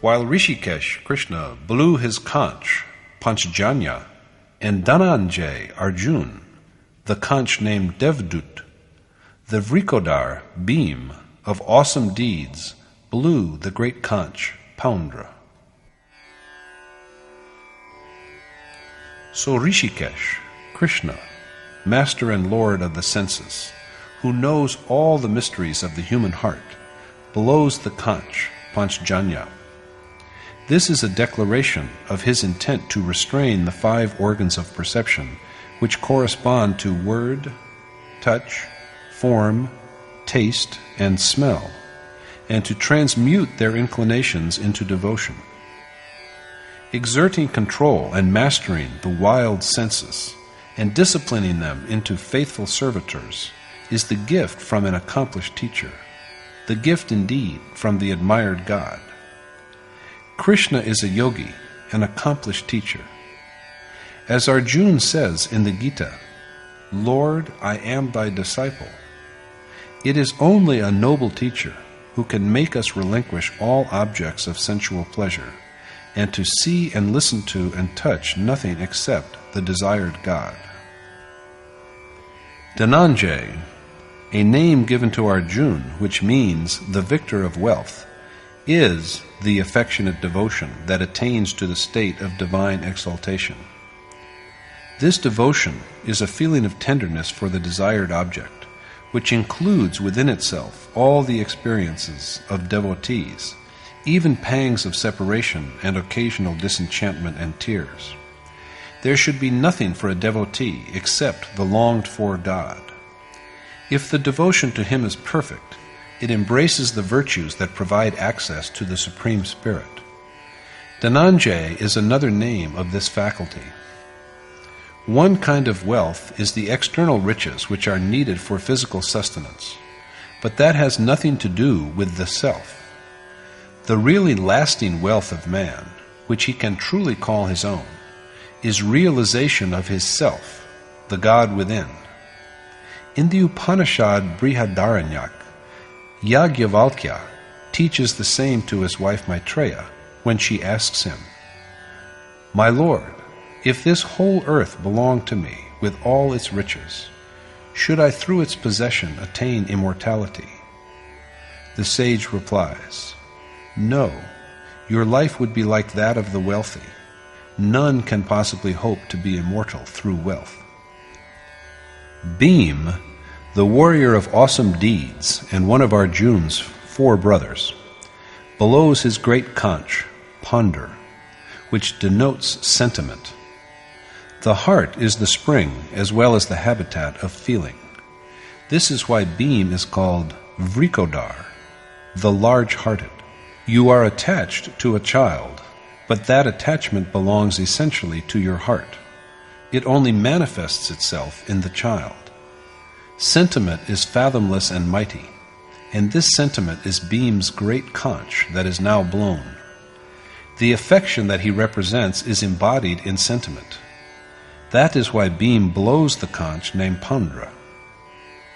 While Rishikesh, Krishna, blew his conch, Panchjanya, and Dhananjay, Arjun, the conch named Devdut, the Vrikodar, Bhim, of awesome deeds, blew the great conch, Paundra. So Rishikesh, Krishna, master and lord of the senses, who knows all the mysteries of the human heart, blows the conch, Panchjanya. This is a declaration of his intent to restrain the five organs of perception, which correspond to word, touch, form, taste, and smell, and to transmute their inclinations into devotion. Exerting control and mastering the wild senses and disciplining them into faithful servitors is the gift from an accomplished teacher, the gift indeed from the admired God. Krishna is a yogi, an accomplished teacher. As Arjun says in the Gita, Lord, I am thy disciple. It is only a noble teacher who can make us relinquish all objects of sensual pleasure, and to see and listen to and touch nothing except the desired God. Dhananjay, a name given to Arjun which means the victor of wealth, is the affectionate devotion that attains to the state of divine exaltation. This devotion is a feeling of tenderness for the desired object, which includes within itself all the experiences of devotees, even pangs of separation and occasional disenchantment and tears. There should be nothing for a devotee except the longed for God. If the devotion to Him is perfect, it embraces the virtues that provide access to the Supreme Spirit. Dhananjay is another name of this faculty. One kind of wealth is the external riches which are needed for physical sustenance, but that has nothing to do with the self. The really lasting wealth of man, which he can truly call his own, is realization of his self, the God within. In the Upanishad Brihadaranyaka, Yagyavalkya teaches the same to his wife Maitreya when she asks him, My Lord, if this whole earth belonged to me with all its riches, should I through its possession attain immortality? The sage replies, No, your life would be like that of the wealthy. None can possibly hope to be immortal through wealth. Bhim, the warrior of awesome deeds and one of Arjun's four brothers, blows his great conch, Paundra, which denotes sentiment. The heart is the spring as well as the habitat of feeling. This is why Bhim is called Vrikodar, the large hearted. You are attached to a child, but that attachment belongs essentially to your heart. It only manifests itself in the child. Sentiment is fathomless and mighty, and this sentiment is Bhim's great conch that is now blown. The affection that he represents is embodied in sentiment. That is why Bhim blows the conch named Paundra.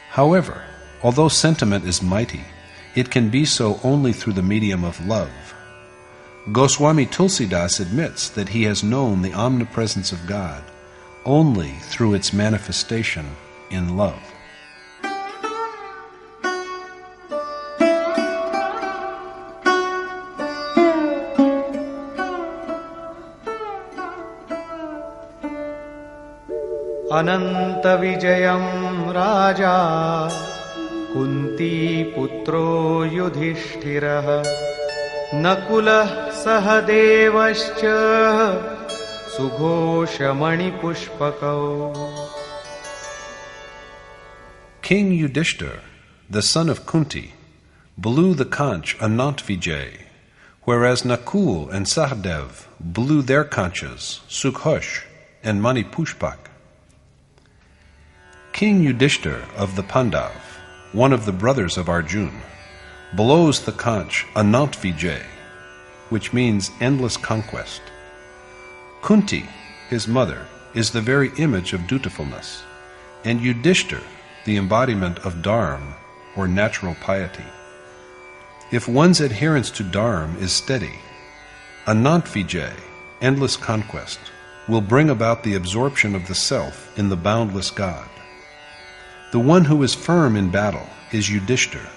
However, although sentiment is mighty, it can be so only through the medium of love. Goswami Tulsidas admits that he has known the omnipresence of God only through its manifestation in love. अनन्तविजयं राजा कुन्तीपुत्रो युधिष्ठिरः नकुलः सह देवश्च सुघोषमणिपुष्पकौ King Yudhishthir, the son of Kunti, blew the conch Anantvijay, whereas Nakul and Sahadev blew their conches Sughosh and Manipushpak. King Yudhishthir of the Pandav, one of the brothers of Arjun, blows the conch Anantvijay, which means endless conquest. Kunti, his mother, is the very image of dutifulness, and Yudhishthir, the embodiment of dharma, or natural piety. If one's adherence to dharma is steady, Anantvijay, endless conquest, will bring about the absorption of the self in the boundless God. The one who is firm in battle is Yudhishthir,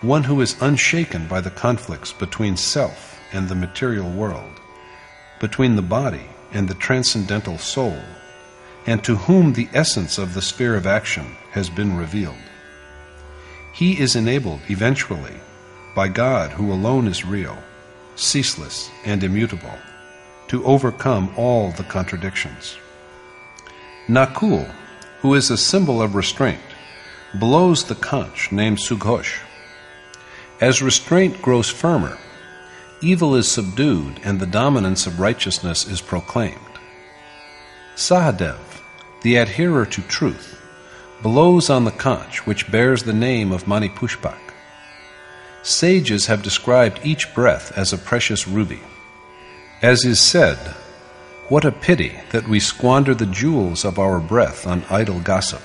one who is unshaken by the conflicts between self and the material world, between the body and the transcendental soul, and to whom the essence of the sphere of action has been revealed. He is enabled eventually by God, who alone is real, ceaseless, and immutable, to overcome all the contradictions. Nakul who is a symbol of restraint, blows the conch named Sughosh. As restraint grows firmer, evil is subdued and the dominance of righteousness is proclaimed. Sahadev, the adherer to truth, blows on the conch which bears the name of Manipushpak. Sages have described each breath as a precious ruby. As is said, what a pity that we squander the jewels of our breath on idle gossip.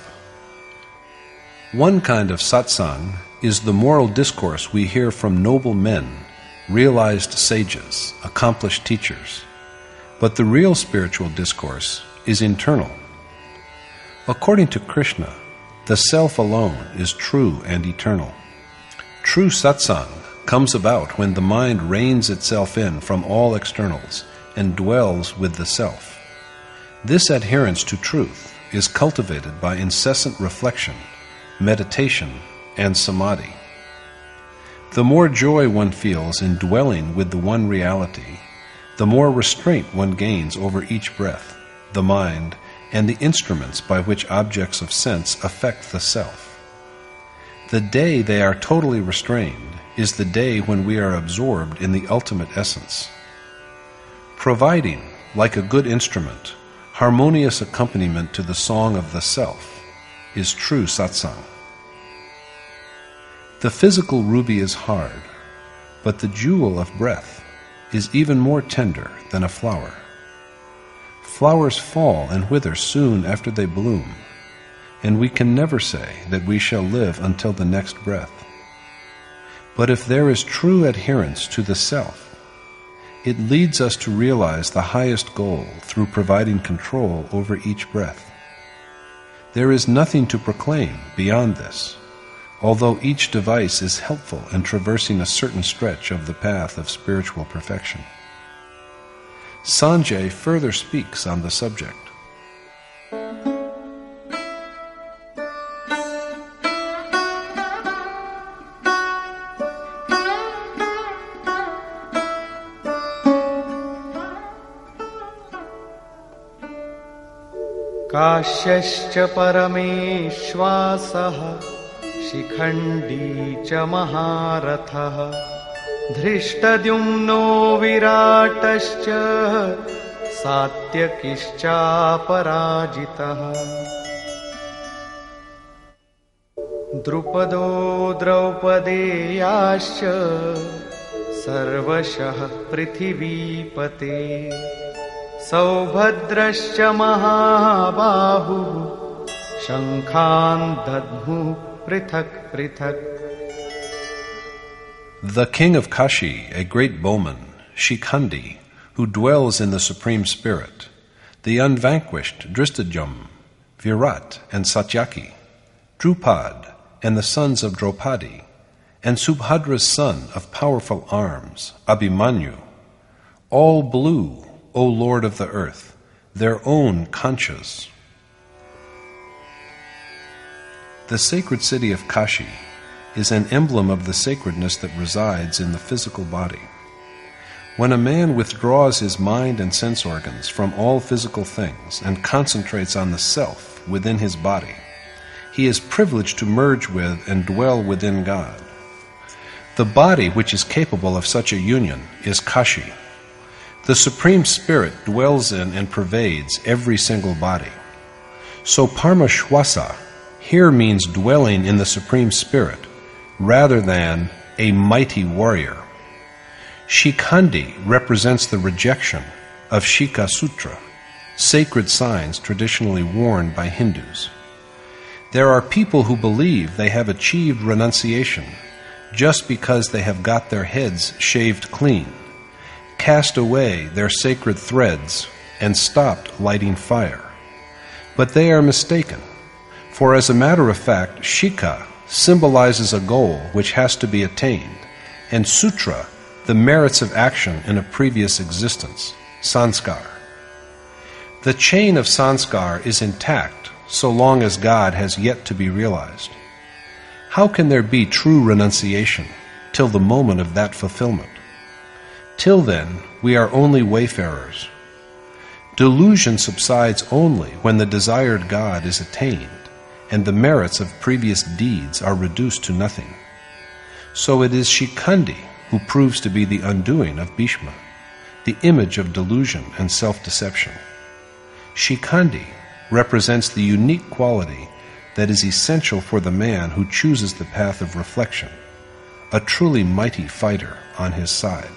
One kind of satsang is the moral discourse we hear from noble men, realized sages, accomplished teachers. But the real spiritual discourse is internal. According to Krishna, the self alone is true and eternal. True satsang comes about when the mind reins itself in from all externals and dwells with the self. This adherence to truth is cultivated by incessant reflection, meditation, and samadhi. The more joy one feels in dwelling with the one reality, the more restraint one gains over each breath, the mind, and the instruments by which objects of sense affect the self. The day they are totally restrained is the day when we are absorbed in the ultimate essence providing, like a good instrument, harmonious accompaniment to the song of the self, is true satsang. The physical ruby is hard, but the jewel of breath is even more tender than a flower. Flowers fall and wither soon after they bloom, and we can never say that we shall live until the next breath. But if there is true adherence to the self, it leads us to realize the highest goal through providing control over each breath. There is nothing to proclaim beyond this, although each device is helpful in traversing a certain stretch of the path of spiritual perfection. Sanjay further speaks on the subject. काश्यश्च परमेश्वासः Shikhandi च महारथः। धृष्टद्युम्नो विराटश्च सात्यकिश्चापराजितः। द्रुपदो द्रौपदेयाश्च सर्वशः पृथिवीपते सौभद्रश्च महाबाहुः। शङ्खान् दद्मु पृथक् पृथक्। The king of Kashi, a great bowman, Shikhandi, who dwells in the Supreme Spirit, the unvanquished Drishtadyum, Virat and Satyaki, Drupad and the sons of Draupadi, and Subhadra's son of powerful arms, Abhimanyu, all blew O Lord of the earth, their own conchas. The sacred city of Kashi is an emblem of the sacredness that resides in the physical body. When a man withdraws his mind and sense organs from all physical things and concentrates on the self within his body, he is privileged to merge with and dwell within God. The body which is capable of such a union is Kashi. The Supreme Spirit dwells in and pervades every single body. So Parmashwasa here means dwelling in the Supreme Spirit rather than a mighty warrior. Shikhandi represents the rejection of Shikha Sutra, sacred signs traditionally worn by Hindus. There are people who believe they have achieved renunciation just because they have got their heads shaved clean, cast away their sacred threads, and stopped lighting fire. But they are mistaken, for as a matter of fact, Shikha symbolizes a goal which has to be attained, and sutra, the merits of action in a previous existence, sanskar. The chain of sanskar is intact so long as God has yet to be realized. How can there be true renunciation till the moment of that fulfillment? Till then, we are only wayfarers. Delusion subsides only when the desired God is attained and the merits of previous deeds are reduced to nothing. So it is Shikhandi who proves to be the undoing of Bhishma, the image of delusion and self deception. Shikhandi represents the unique quality that is essential for the man who chooses the path of reflection, a truly mighty fighter on his side.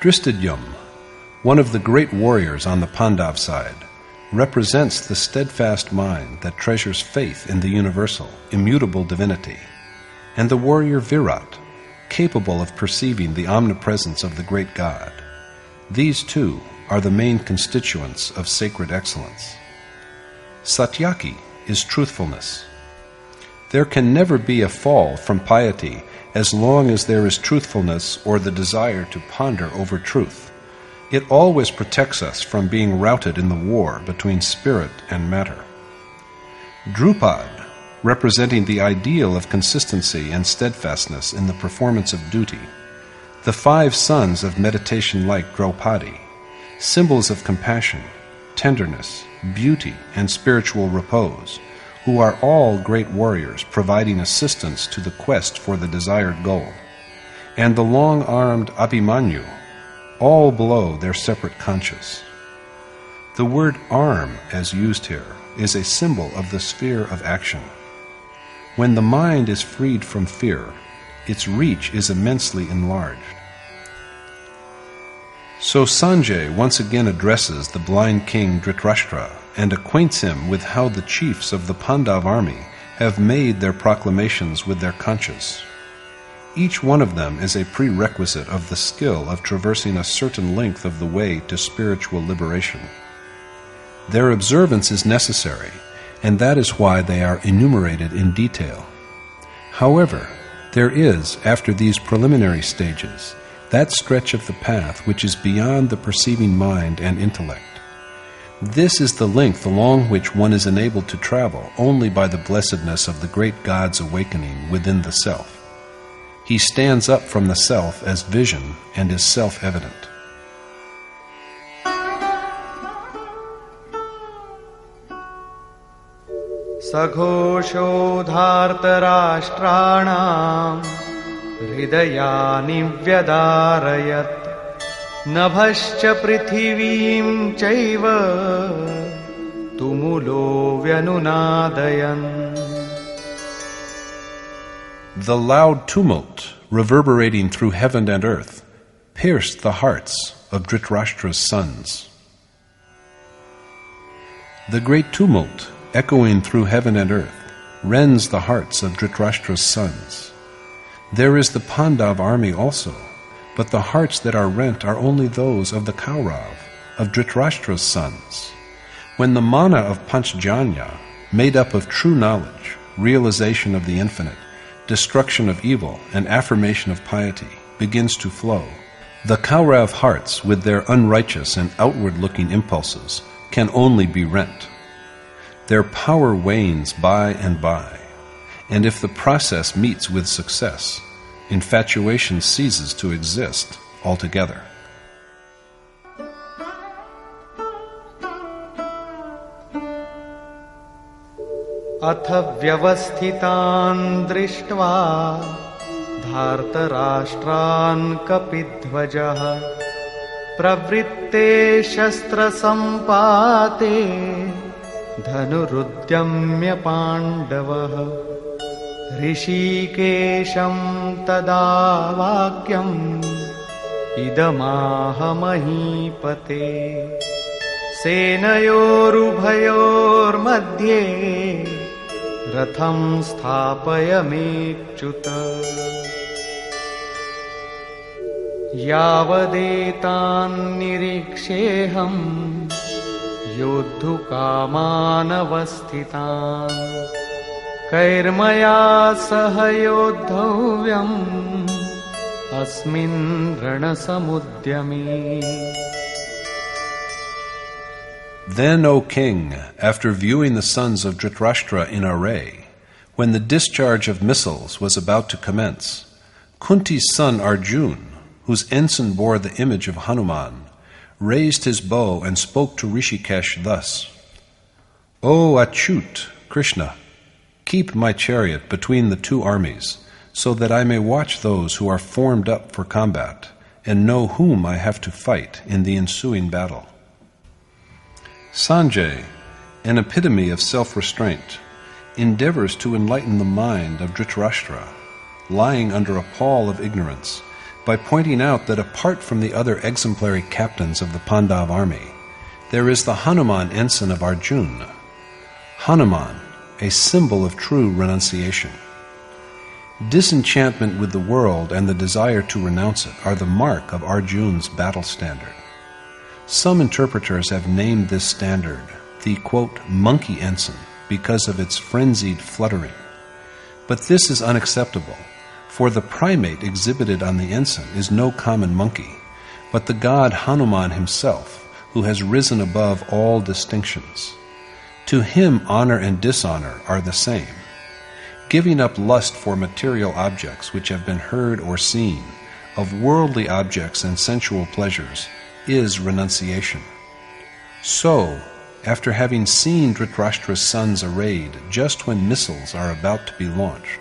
Drishtadyum, one of the great warriors on the Pandav side, represents the steadfast mind that treasures faith in the universal, immutable divinity, and the warrior Virat, capable of perceiving the omnipresence of the great God. These two are the main constituents of sacred excellence. Satyaki is truthfulness. There can never be a fall from piety as long as there is truthfulness or the desire to ponder over truth. It always protects us from being routed in the war between spirit and matter. Drupad, representing the ideal of consistency and steadfastness in the performance of duty, the five sons of meditation like Draupadi, symbols of compassion, tenderness, beauty, and spiritual repose, who are all great warriors providing assistance to the quest for the desired goal, and the long armed Abhimanyu, all below their separate conchas. The word arm, as used here, is a symbol of the sphere of action. When the mind is freed from fear, its reach is immensely enlarged. So Sanjay once again addresses the blind king Dhritarashtra and acquaints him with how the chiefs of the Pandav army have made their proclamations with their conchas. Each one of them is a prerequisite of the skill of traversing a certain length of the way to spiritual liberation. Their observance is necessary, and that is why they are enumerated in detail. However, there is, after these preliminary stages, that stretch of the path which is beyond the perceiving mind and intellect. This is the length along which one is enabled to travel only by the blessedness of the great God's awakening within the self. He stands up from the self as vision and is self evident. सघोषोधार्तराष्ट्राणाम् हृदयानि व्यदारयत् नभश्च पृथिवीम् चैव तुमुलो व्यनुनादयन् The loud tumult, reverberating through heaven and earth, pierced the hearts of Dhritarashtra's sons. The great tumult, echoing through heaven and earth, rends the hearts of Dhritarashtra's sons. There is the Pandav army also, but the hearts that are rent are only those of the Kaurav, of Dhritarashtra's sons. When the mana of Panchjanya, made up of true knowledge, realization of the infinite, destruction of evil, and affirmation of piety, begins to flow, the Kaurav hearts, with their unrighteous and outward looking impulses, can only be rent. Their power wanes by and by, and if the process meets with success, infatuation ceases to exist altogether. अथ व्यवस्थितान् दृष्ट्वा धार्तराष्ट्रान् कपिध्वजः प्रवृत्ते शस्त्रसम्पाते धनुरुद्यम्य पाण्डवः ऋषिकेशम् तदा वाक्यम् इदमाहमहीपते। सेनयोरुभयोर्मध्ये रथं स्थापयमेच्युत यावदेतान्निरीक्षेऽहम् योद्धुकामानवस्थितान् कैर्मया अस्मिन् रणसमुद्यमी। Then, O king, after viewing the sons of Dhritarashtra in array, when the discharge of missiles was about to commence, Kunti's son Arjun, whose ensign bore the image of Hanuman, raised his bow and spoke to Rishikesh thus O Achyut, Krishna, keep my chariot between the two armies, so that I may watch those who are formed up for combat, and know whom I have to fight in the ensuing battle. Sanjay, an epitome of self restraint, endeavors to enlighten the mind of Dhritarashtra, lying under a pall of ignorance, by pointing out that apart from the other exemplary captains of the Pandav army, there is the Hanuman ensign of Arjun. Hanuman, a symbol of true renunciation. Disenchantment with the world and the desire to renounce it are the mark of Arjun's battle standard. Some interpreters have named this standard the quote, monkey ensign because of its frenzied fluttering. But this is unacceptable, for the primate exhibited on the ensign is no common monkey, but the god Hanuman himself, who has risen above all distinctions. To him, honor and dishonor are the same. Giving up lust for material objects which have been heard or seen, of worldly objects and sensual pleasures, is renunciation. So, after having seen Dhritarashtra's sons arrayed just when missiles are about to be launched,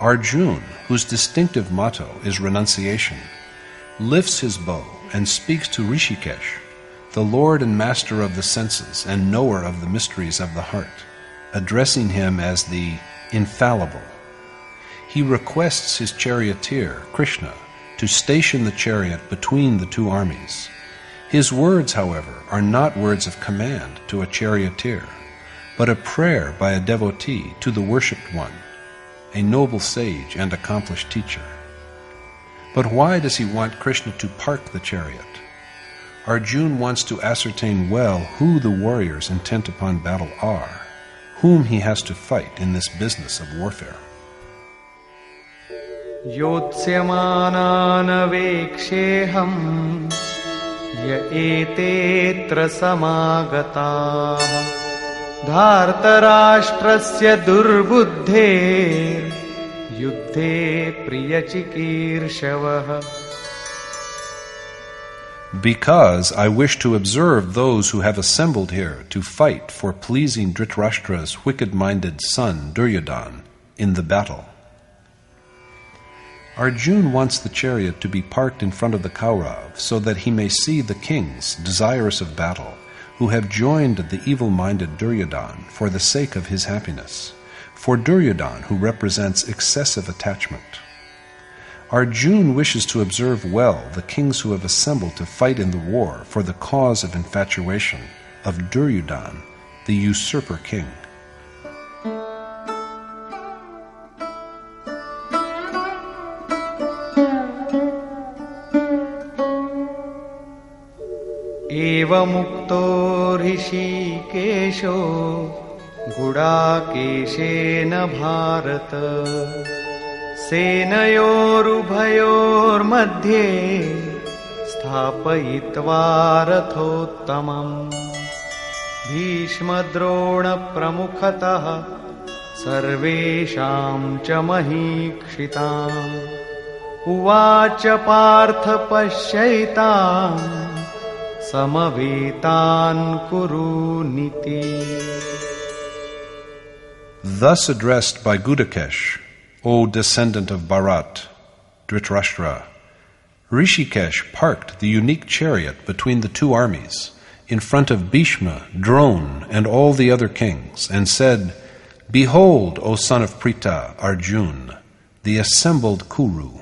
Arjun, whose distinctive motto is renunciation, lifts his bow and speaks to Rishikesh, the lord and master of the senses and knower of the mysteries of the heart, addressing him as the infallible. He requests his charioteer, Krishna, to station the chariot between the two armies. His words, however, are not words of command to a charioteer, but a prayer by a devotee to the worshipped one, a noble sage and accomplished teacher. But why does he want Krishna to park the chariot? Arjun wants to ascertain well who the warriors intent upon battle are, whom he has to fight in this business of warfare. योत्स्यमानानवेक्षेऽहम् य एतेऽत्र समागताः धार्तराष्ट्रस्य दुर्बुद्धे युद्धे प्रियचिकीर्षवः because I wish to observe those who have assembled here to fight for pleasing Dhritarashtra's wicked minded son Duryodhan in the battle. Arjun wants the chariot to be parked in front of the Kaurav so that he may see the kings, desirous of battle, who have joined the evil minded Duryodhan for the sake of his happiness, for Duryodhan, who represents excessive attachment. Arjun wishes to observe well the kings who have assembled to fight in the war for the cause of infatuation, of Duryodhan, the usurper king. गुडाकेशेन Bharat सेनयोरुभयोर्मध्ये स्थापयित्वा रथोत्तमम् भीष्मद्रोणप्रमुखतः सर्वेषां च महीक्षिताम्। उवाच Partha पश्यैताम् समवेतान् कुरुनिति Thus addressed by Gudakesh, O descendant of Bharat, Dhritarashtra, Rishikesh parked the unique chariot between the two armies in front of Bhishma, Drona, and all the other kings, and said, Behold, O son of Pritha, Arjun, the assembled Kuru.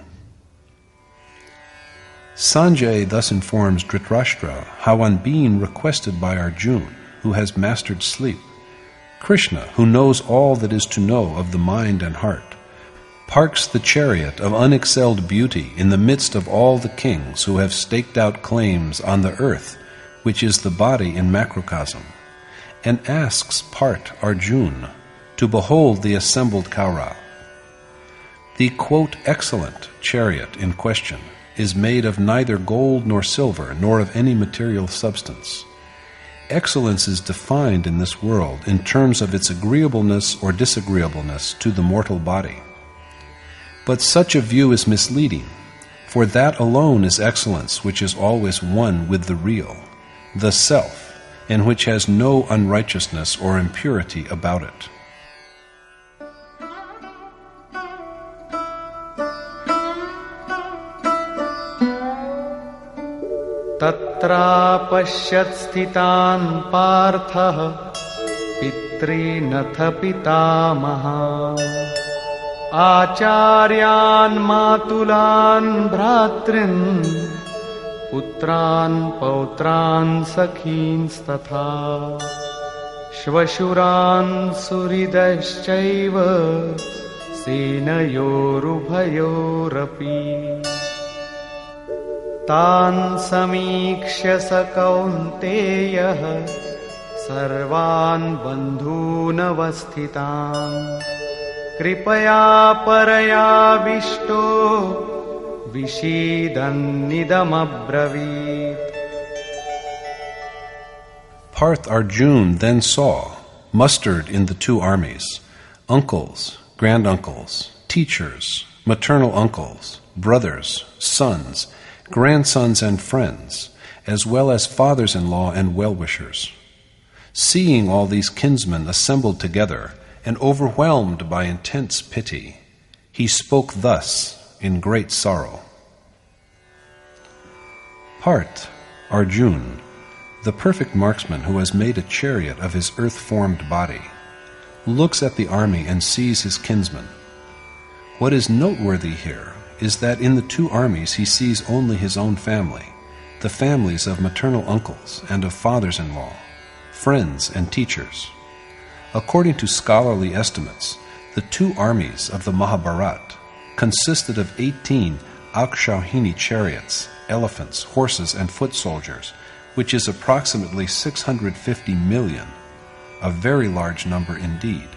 Sanjay thus informs Dhritarashtra how, on being requested by Arjun, who has mastered sleep, Krishna, who knows all that is to know of the mind and heart, parks the chariot of unexcelled beauty in the midst of all the kings who have staked out claims on the earth, which is the body in macrocosm, and asks Parth Arjun to behold the assembled Kaurav. The quote excellent chariot in question is made of neither gold nor silver, nor of any material substance. Excellence is defined in this world in terms of its agreeableness or disagreeableness to the mortal body. But such a view is misleading, for that alone is excellence which is always one with the real, the self, and which has no unrighteousness or impurity about it. तत्रापश्यत्स्थितान् पार्थः पितॄनथ पितामहा आचार्यान् मातुलान् भ्रातॄन् पुत्रान् पौत्रान् सखींस्तथा। श्वशुरान् सुहृदश्चैव सेनयोरुभयोरपि। तान् समीक्ष्य स कौन्तेयः सर्वान् बन्धूनवस्थितान् कृपया परयाविष्टो विषीदन्निदमब्रवीत् Parth Arjun then saw, mustered in the two armies, uncles, granduncles, teachers, maternal uncles, brothers, sons, grandsons, and friends, as well as fathers in law and well wishers. Seeing all these kinsmen assembled together and overwhelmed by intense pity, he spoke thus in great sorrow. Parth Arjun, the perfect marksman who has made a chariot of his earth formed body, looks at the army and sees his kinsmen. What is noteworthy here is that in the two armies he sees only his own family, the families of maternal uncles and of fathers in law, friends and teachers. According to scholarly estimates, the two armies of the Mahabharat consisted of 18 Akshauhini chariots, elephants, horses, and foot soldiers, which is approximately 650 million, a very large number indeed.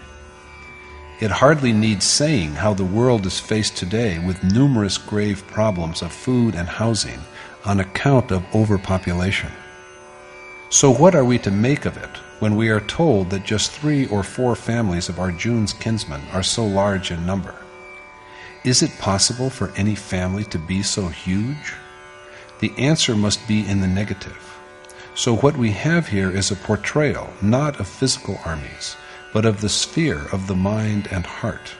It hardly needs saying how the world is faced today with numerous grave problems of food and housing on account of overpopulation. So, what are we to make of it when we are told that just three or four families of Arjun's kinsmen are so large in number? Is it possible for any family to be so huge? the answer must be in the negative. So, what we have here is a portrayal not of physical armies, but of the sphere of the mind and heart.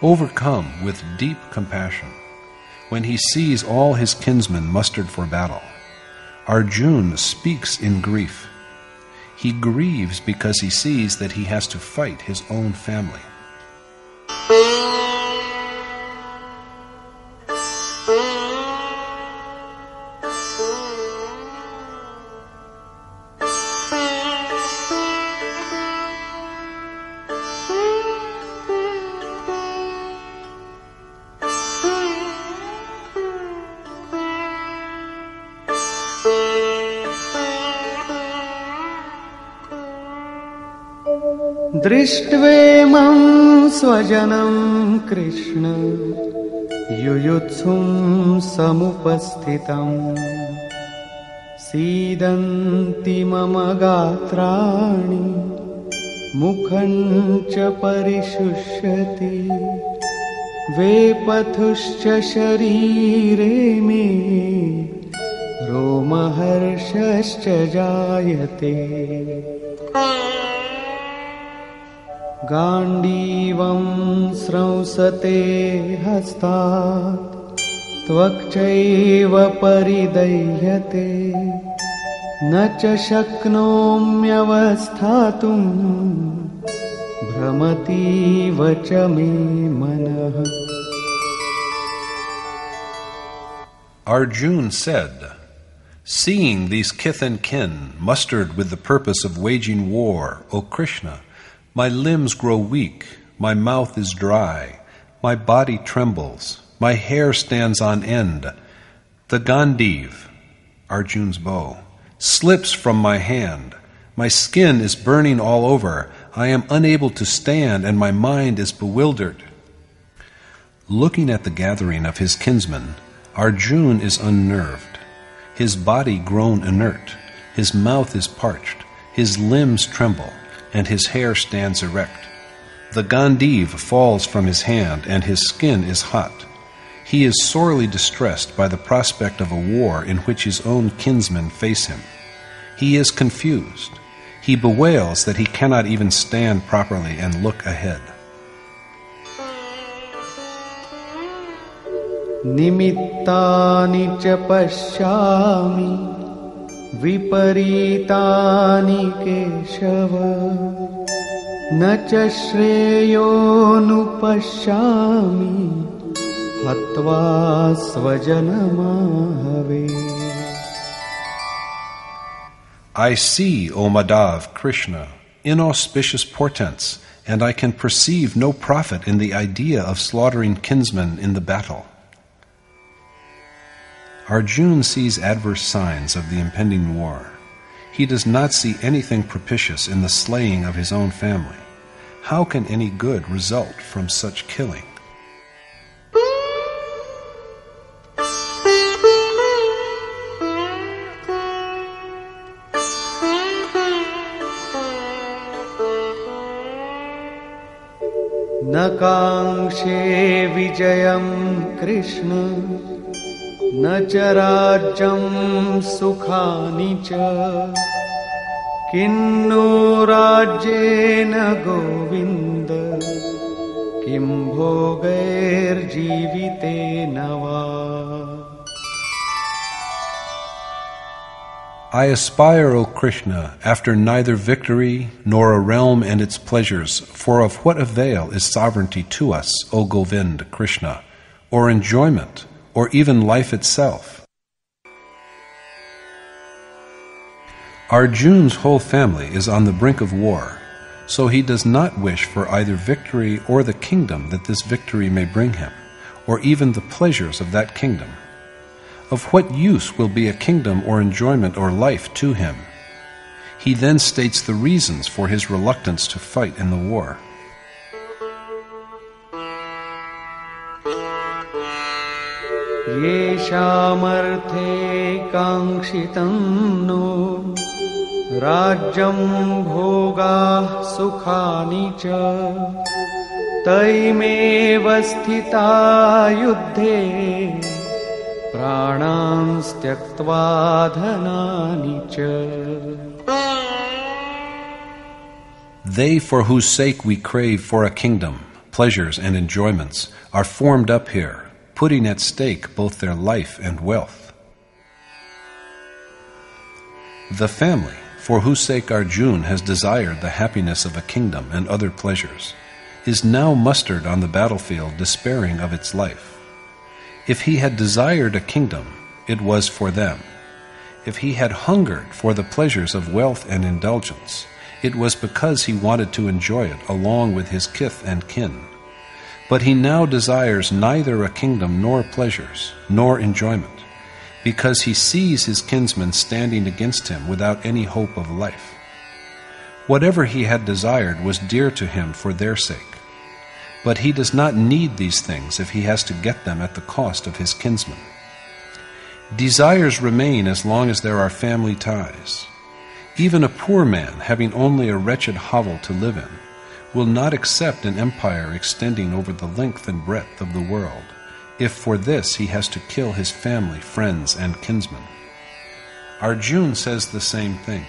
Overcome with deep compassion, when he sees all his kinsmen mustered for battle, Arjun speaks in grief. He grieves because he sees that he has to fight his own family. स्वजनं कृष्ण। युयुत्सुं समुपस्थितम् सीदन्ति मम गात्राणि मुखं च परिशुष्यति। वेपथुश्च शरीरे मे रोमहर्षश्च जायते गाण्डीवं स्रंसते हस्तात् त्वक्चैव परिदह्यते न च शक्नोम्यवस्थातुम् भ्रमतीव च मे मनः Arjun said, Seeing these kith and kin mustered with the purpose of waging war, O Krishna, my limbs grow weak, my mouth is dry, my body trembles, my hair stands on end. The Gandiv, Arjun's bow, slips from my hand. My skin is burning all over. I am unable to stand, and my mind is bewildered. Looking at the gathering of his kinsmen, Arjun is unnerved. His body grown inert, his mouth is parched, his limbs tremble and his hair stands erect. The Gandiv falls from his hand, and his skin is hot. He is sorely distressed by the prospect of a war in which his own kinsmen face him. He is confused. He bewails that he cannot even stand properly and look ahead. निमित्तानि च पश्यामि विपरीतानि केशव न च श्रेयोनुपश्यामि हत्वा स्वजनमाहवे I see, O Madhav, Krishna, inauspicious portents, and I can perceive no profit in the idea of slaughtering kinsmen in the battle. Arjun sees adverse signs of the impending war. He does not see anything propitious in the slaying of his own family. How can any good result from such killing? न काङ्क्षे विजयं कृष्ण न च राज्यं सुखानि च किन्नो राज्येन गोविन्द किं भोगैर्जीवितेन वा I aspire, O Krishna, after neither victory nor a realm and its pleasures, for of what avail is sovereignty to us, O Govind, Krishna, or enjoyment, or even life itself? Arjun's whole family is on the brink of war, so he does not wish for either victory or the kingdom that this victory may bring him, or even the pleasures of that kingdom. Of what use will be a kingdom or enjoyment or life to him? He then states the reasons for his reluctance to fight in the war. येषामर्थे काङ्क्षितं no राज्यं भोगाः सुखानि च तैमेव स्थिता युद्धे प्राणांस्त्यक्त्वा धनानि च They for whose sake we crave for a kingdom, pleasures and enjoyments, are formed up here, putting at stake both their life and wealth. The family, for whose sake Arjun has desired the happiness of a kingdom and other pleasures, is now mustered on the battlefield despairing of its life. If he had desired a kingdom, it was for them. If he had hungered for the pleasures of wealth and indulgence, it was because he wanted to enjoy it along with his kith and kin. But he now desires neither a kingdom nor pleasures, nor enjoyment because he sees his kinsmen standing against him without any hope of life. Whatever he had desired was dear to him for their sake. But he does not need these things if he has to get them at the cost of his kinsmen. Desires remain as long as there are family ties. Even a poor man, having only a wretched hovel to live in, will not accept an empire extending over the length and breadth of the world if for this he has to kill his family, friends, and kinsmen. Arjun says the same thing.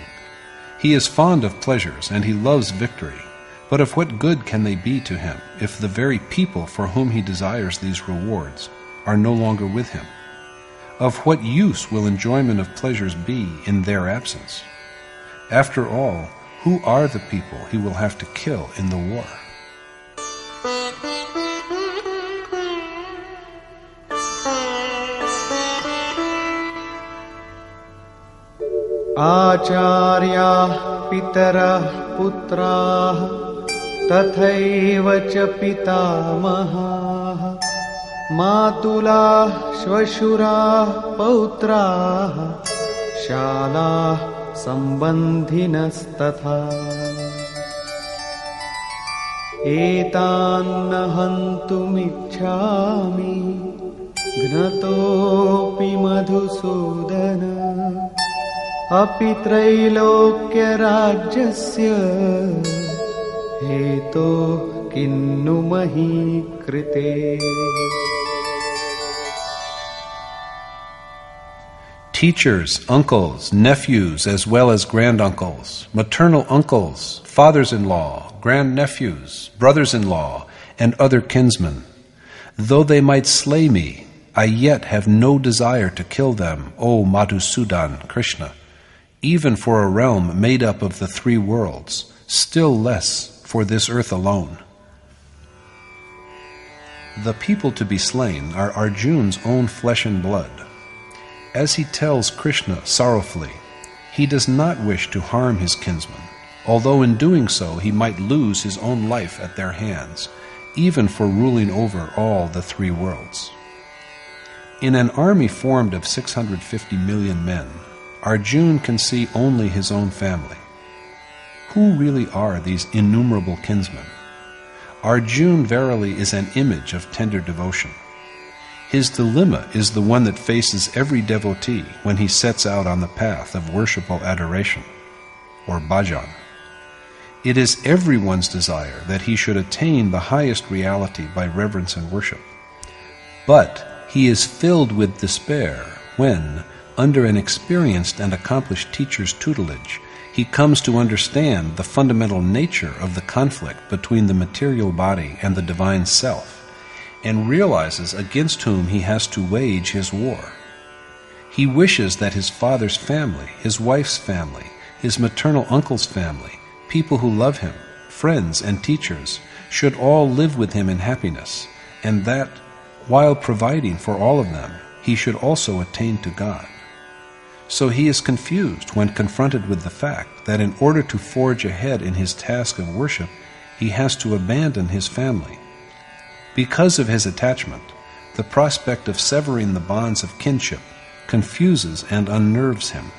He is fond of pleasures and he loves victory, but of what good can they be to him if the very people for whom he desires these rewards are no longer with him? Of what use will enjoyment of pleasures be in their absence? After all, who are the people he will have to kill in the war? आचार्याः पितरः पुत्राः तथैव च पितामहाः मातुलाः श्वशुराः पौत्राः शालाः सम्बन्धिनस्तथा। एतान्न हन्तुमिच्छामि घ्नतोऽपि मधुसूदन। अपि त्रैलोक्यराज्यस्य हेतो किन्नु मही कृते Teachers, uncles, nephews, as well as granduncles, maternal uncles, fathers in law, grandnephews, brothers in law, and other kinsmen. Though they might slay me, I yet have no desire to kill them, O Madhusudan, Krishna, even for a realm made up of the three worlds, still less for this earth alone. The people to be slain are Arjun's own flesh and blood. As he tells Krishna sorrowfully, he does not wish to harm his kinsmen, although in doing so he might lose his own life at their hands, even for ruling over all the three worlds. In an army formed of 650 million men, Arjun can see only his own family. Who really are these innumerable kinsmen? Arjun verily is an image of tender devotion. His dilemma is the one that faces every devotee when he sets out on the path of worshipful adoration, or bhajan. It is everyone's desire that he should attain the highest reality by reverence and worship. But he is filled with despair when, under an experienced and accomplished teacher's tutelage, he comes to understand the fundamental nature of the conflict between the material body and the divine self and realizes against whom he has to wage his war. He wishes that his father's family, his wife's family, his maternal uncle's family, people who love him, friends and teachers, should all live with him in happiness, and that, while providing for all of them, he should also attain to God. So he is confused when confronted with the fact that in order to forge ahead in his task of worship, he has to abandon his family because of his attachment, the prospect of severing the bonds of kinship confuses and unnerves him.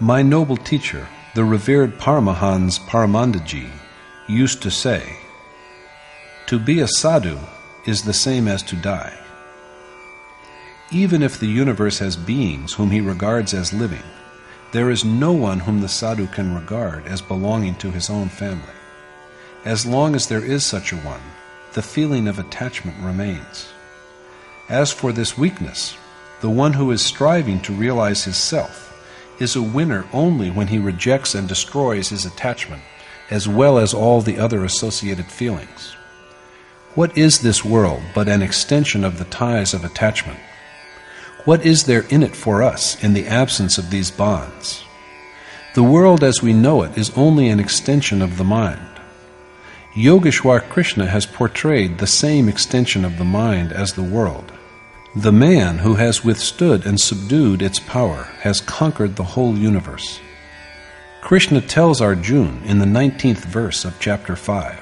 My noble teacher, the revered Paramahans Paramanandaji, used to say, To be a sadhu is the same as to die. Even if the universe has beings whom he regards as living, there is no one whom the sadhu can regard as belonging to his own family. As long as there is such a one, the feeling of attachment remains. As for this weakness, the one who is striving to realize his self, is a winner only when he rejects and destroys his attachment, as well as all the other associated feelings. What is this world but an extension of the ties of attachment? What is there in it for us in the absence of these bonds? The world as we know it is only an extension of the mind. Yogeshwar Krishna has portrayed the same extension of the mind as the world. The man who has withstood and subdued its power has conquered the whole universe. Krishna tells Arjuna in the 19th verse of chapter 5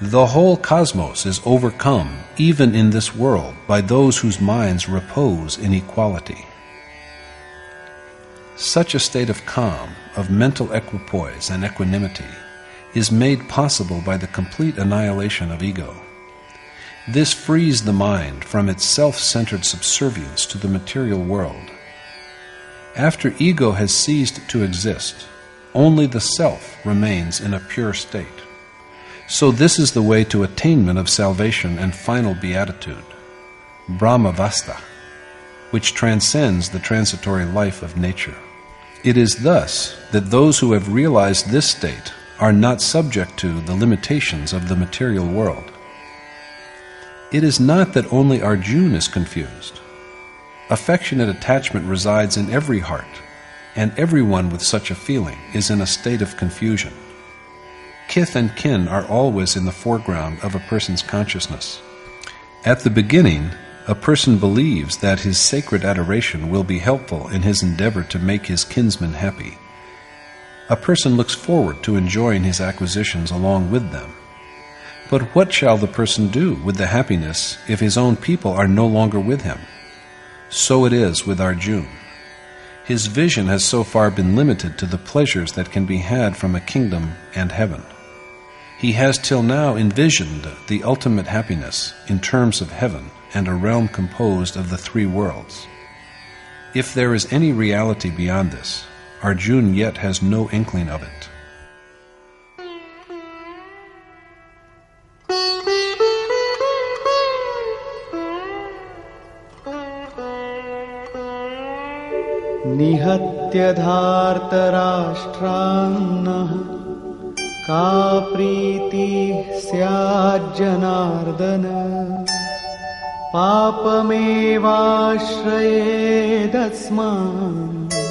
The whole cosmos is overcome, even in this world, by those whose minds repose in equality. Such a state of calm, of mental equipoise and equanimity, is made possible by the complete annihilation of ego. This frees the mind from its self centered subservience to the material world. After ego has ceased to exist, only the self remains in a pure state. So, this is the way to attainment of salvation and final beatitude, Brahmavastha which transcends the transitory life of nature. It is thus that those who have realized this state are not subject to the limitations of the material world. It is not that only Arjuna is confused. Affectionate attachment resides in every heart, and everyone with such a feeling is in a state of confusion. Kith and kin are always in the foreground of a person's consciousness. At the beginning, a person believes that his sacred adoration will be helpful in his endeavor to make his kinsmen happy. A person looks forward to enjoying his acquisitions along with them. But what shall the person do with the happiness if his own people are no longer with him? So it is with Arjuna. His vision has so far been limited to the pleasures that can be had from a kingdom and heaven. He has till now envisioned the ultimate happiness in terms of heaven and a realm composed of the three worlds. If there is any reality beyond this, Arjuna yet has no inkling of it. निहत्य धार्तराष्ट्रान्नः का प्रीतिः स्याज्जनार्दन पापमेवाश्रयेदस्मान्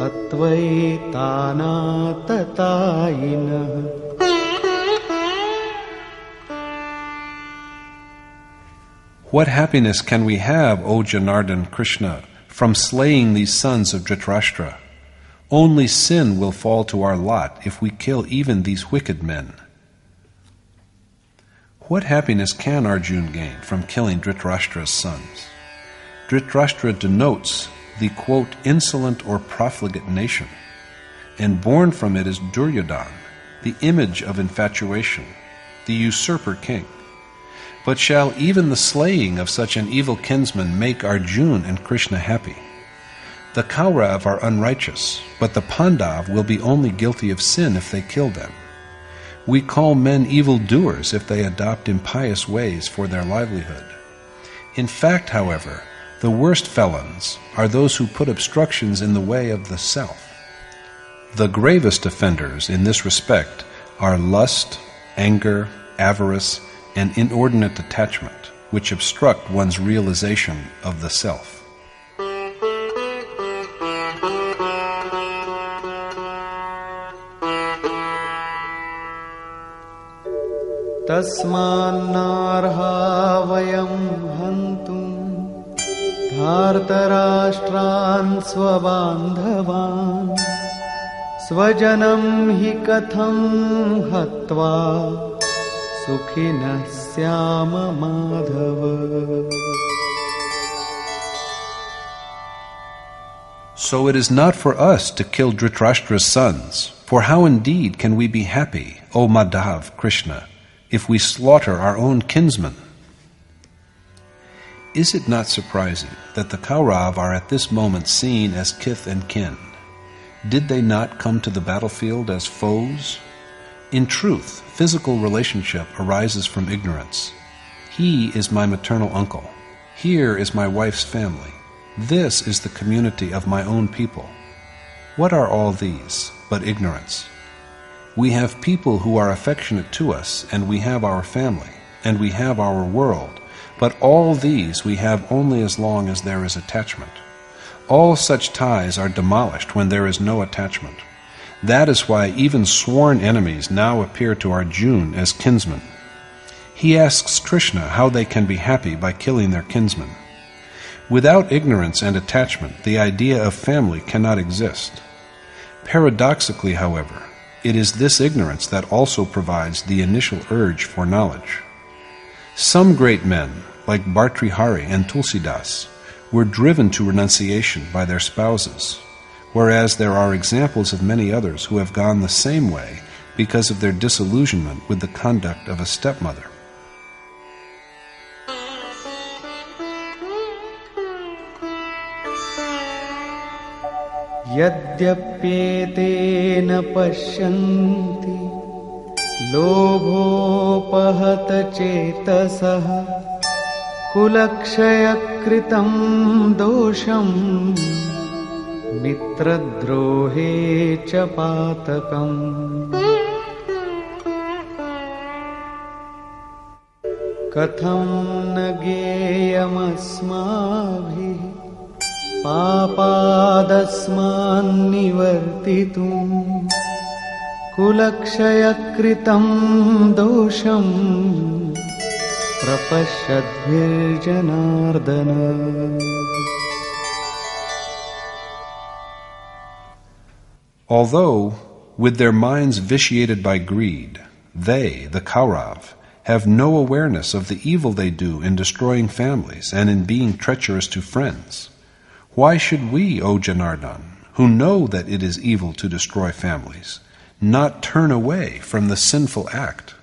हत्वैतानाततायिनः What happiness can we have, O Janardhan Krishna, from slaying these sons of Dhritarashtra? Only sin will fall to our lot if we kill even these wicked men. What happiness can Arjuna gain from killing Dhritarashtra's sons? Dhritarashtra denotes the quote, insolent or profligate nation, and born from it is Duryodhan, the image of infatuation, the usurper king. But shall even the slaying of such an evil kinsman make Arjuna and Krishna happy? The Kaurav are unrighteous, but the Pandav will be only guilty of sin if they kill them. We call men evil doers if they adopt impious ways for their livelihood. In fact, however, the worst felons are those who put obstructions in the way of the self. The gravest offenders in this respect are lust, anger, avarice, and inordinate attachment, which obstruct one's realization of the self. तस्मान्नार्हा वयं हन्तुम् धार्तराष्ट्रान् स्वबान्धवान् स्वजनं हि कथं हत्वा सुखिनः स्याम Madhav So it is not for us to kill Dhritarashtra's sons, for how indeed can we be happy, O Madhav Krishna, if we slaughter our own kinsmen? Is it not surprising that the Kaurav are at this moment seen as kith and kin? Did they not come to the battlefield as foes? In truth, physical relationship arises from ignorance. He is my maternal uncle. Here is my wife's family. This is the community of my own people. What are all these but ignorance? We have people who are affectionate to us, and we have our family, and we have our world, but all these we have only as long as there is attachment. All such ties are demolished when there is no attachment. That is why even sworn enemies now appear to Arjun as kinsmen. He asks Krishna how they can be happy by killing their kinsmen. Without ignorance and attachment, the idea of family cannot exist. Paradoxically, however, it is this ignorance that also provides the initial urge for knowledge. Some great men, like Bhartrihari and Tulsidas, were driven to renunciation by their spouses, whereas there are examples of many others who have gone the same way because of their disillusionment with the conduct of a stepmother. यद्यप्येतेन पश्यन्ति लोभोपहत चेतसः कुलक्षयकृतं दोषम् मित्रद्रोहे च पातकम्। कथं न गेयमस्माभिः पापादस्मान्निवर्तितुम्? कुलक्षयकृतं दोषम् प्रपश्यद्भिर्जनार्दन Although, with their minds vitiated by greed, they, the Kaurav, have no awareness of the evil they do in destroying families and in being treacherous to friends. Why should we, O Janardhan, who know that it is evil to destroy families, not turn away from the sinful act?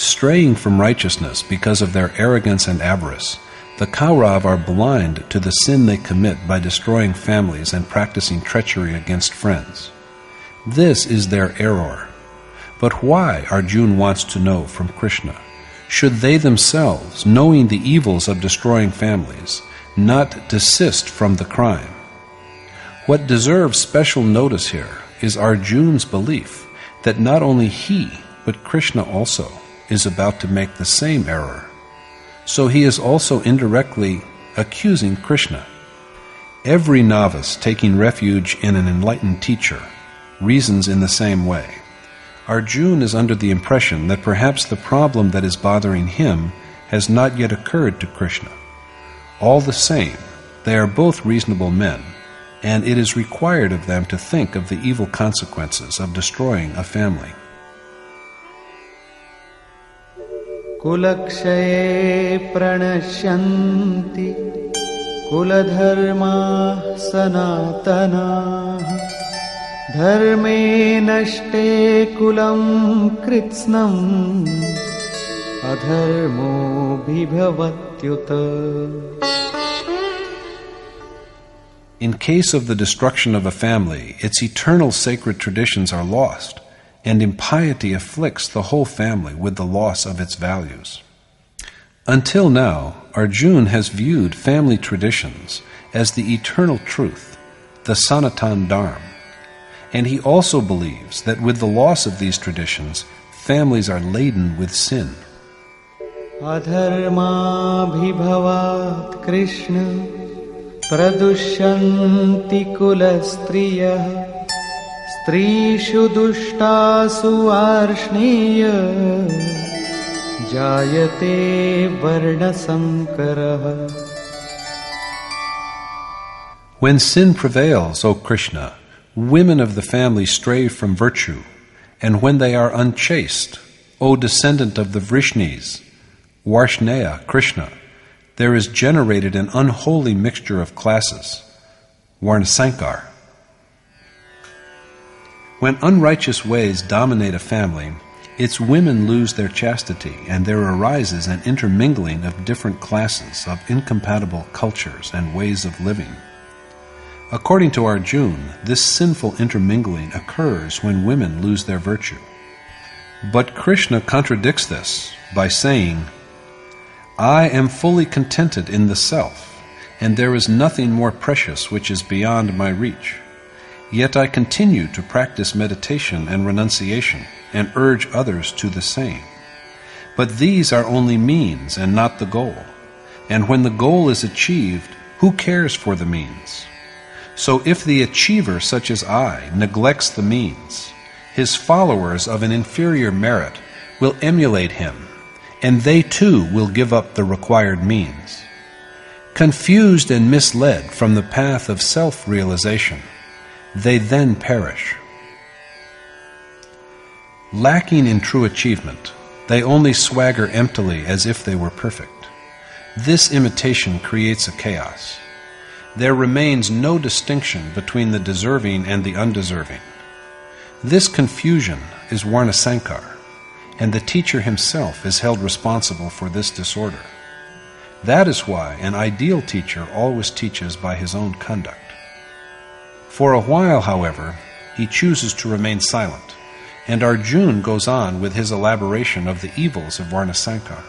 Straying from righteousness because of their arrogance and avarice, the Kaurav are blind to the sin they commit by destroying families and practicing treachery against friends. This is their error. But why, Arjun wants to know from Krishna, should they themselves, knowing the evils of destroying families, not desist from the crime? What deserves special notice here is Arjun's belief that not only he, but Krishna also, is about to make the same error. So he is also indirectly accusing Krishna. Every novice taking refuge in an enlightened teacher reasons in the same way. Arjun is under the impression that perhaps the problem that is bothering him has not yet occurred to Krishna. All the same, they are both reasonable men, and it is required of them to think of the evil consequences of destroying a family. कुलक्षये प्रणश्यन्ति कुलधर्माः सनातनाः धर्मे नष्टे कुलं कृत्स्नम् अधर्मोऽभिभवत्युत In case of the destruction of a family, its eternal sacred traditions are lost, and impiety afflicts the whole family with the loss of its values. Until now, Arjun has viewed family traditions as the eternal truth, the Sanatan Dharma, and he also believes that with the loss of these traditions, families are laden with sin. अधर्माभिभवात् Krishna प्रदुष्यन्ति कुलस्त्रियः स्त्रीषु दुष्टासु वार्ष्णेय जायते वर्णसङ्करः When sin prevails, O Krishna, women of the family stray from virtue, and when they are unchaste, O descendant of the Vrishnis, Varshneya, Krishna, there is generated an unholy mixture of classes, Varnasankar. When unrighteous ways dominate a family, its women lose their chastity, and there arises an intermingling of different classes of incompatible cultures and ways of living. According to Arjun, this sinful intermingling occurs when women lose their virtue. But Krishna contradicts this by saying, I am fully contented in the self, and there is nothing more precious which is beyond my reach. Yet I continue to practice meditation and renunciation and urge others to the same. But these are only means and not the goal. And when the goal is achieved, who cares for the means? So if the achiever, such as I, neglects the means, his followers of an inferior merit will emulate him, and they too will give up the required means. Confused and misled from the path of self realization, they then perish. Lacking in true achievement, they only swagger emptily as if they were perfect. This imitation creates a chaos. There remains no distinction between the deserving and the undeserving. This confusion is Varnasankar, and the teacher himself is held responsible for this disorder. That is why an ideal teacher always teaches by his own conduct. For a while, however, he chooses to remain silent and Arjun goes on with his elaboration of the evils of Varnasankar.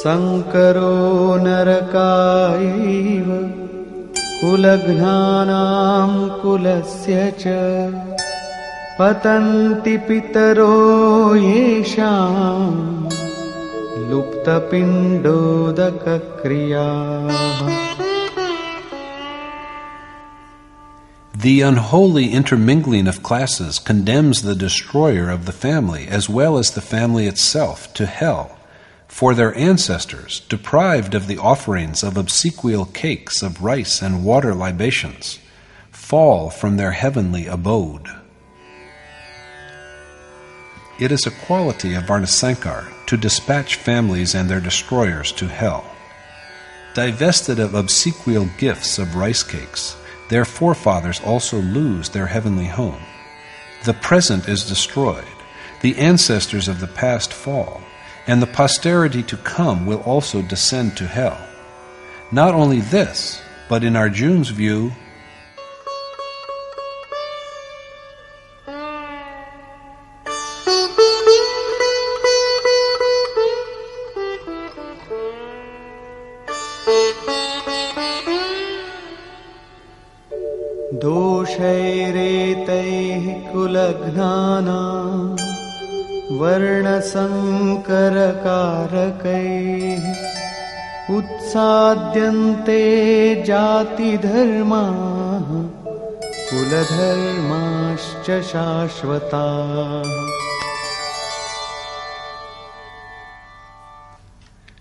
सङ्करो नरकायैव कुलघ्नानां कुलस्य च पतन्ति पितरो येषाम् लुप्तपिण्डोदकक्रियाः the unholy intermingling of classes condemns the destroyer of the family as well as the family itself to hell, for their ancestors, deprived of the offerings of obsequial cakes of rice and water libations, fall from their heavenly abode. It is a quality of Varnasankar to dispatch families and their destroyers to hell. Divested of obsequial gifts of rice cakes, their forefathers also lose their heavenly home. The present is destroyed, the ancestors of the past fall, and the posterity to come will also descend to hell. Not only this, but in Arjun's view, कुलघ्नाना वर्णसङ्करकारकैः उत्साद्यन्ते जातिधर्माः कुलधर्माश्च शाश्वताः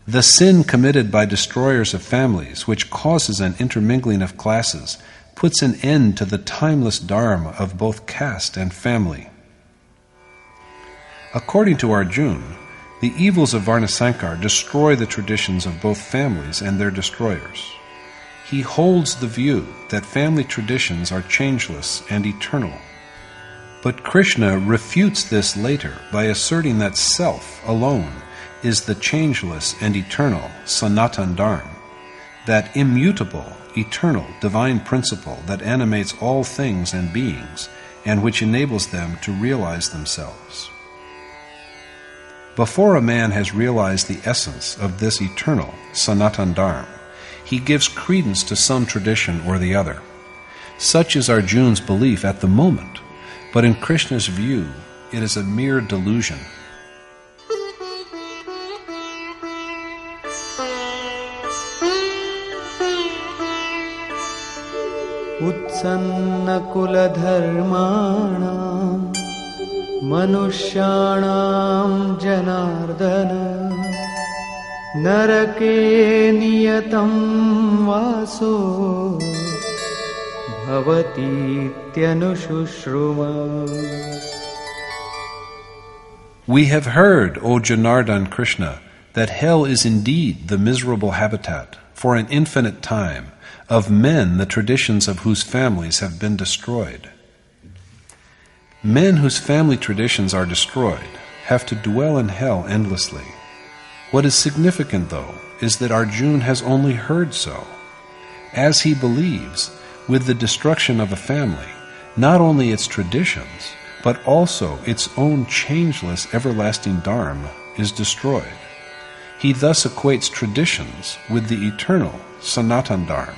The sin committed by destroyers of families, which causes an intermingling of classes, puts an end to the timeless dharma of both caste and family. According to Arjun, the evils of Varnasankar destroy the traditions of both families and their destroyers. He holds the view that family traditions are changeless and eternal. But Krishna refutes this later by asserting that self alone is the changeless and eternal Sanatan Dharma, that immutable eternal, divine principle that animates all things and beings and which enables them to realize themselves. Before a man has realized the essence of this eternal Sanatan Dharma, he gives credence to some tradition or the other. Such is Arjun's belief at the moment, but in Krishna's view, it is a mere delusion उत्सन्नकुलधर्माणां मनुष्याणां जनार्दन नरके नियतं वासो भवतीत्यनुशुश्रुम We have heard, O Janardhan Krishna, that hell is indeed the miserable habitat for an infinite time of men the traditions of whose families have been destroyed. Men whose family traditions are destroyed have to dwell in hell endlessly. What is significant, though, is that Arjun has only heard so. As he believes, with the destruction of a family, not only its traditions, but also its own changeless everlasting Dharma is destroyed. He thus equates traditions with the eternal Sanatan Dharma.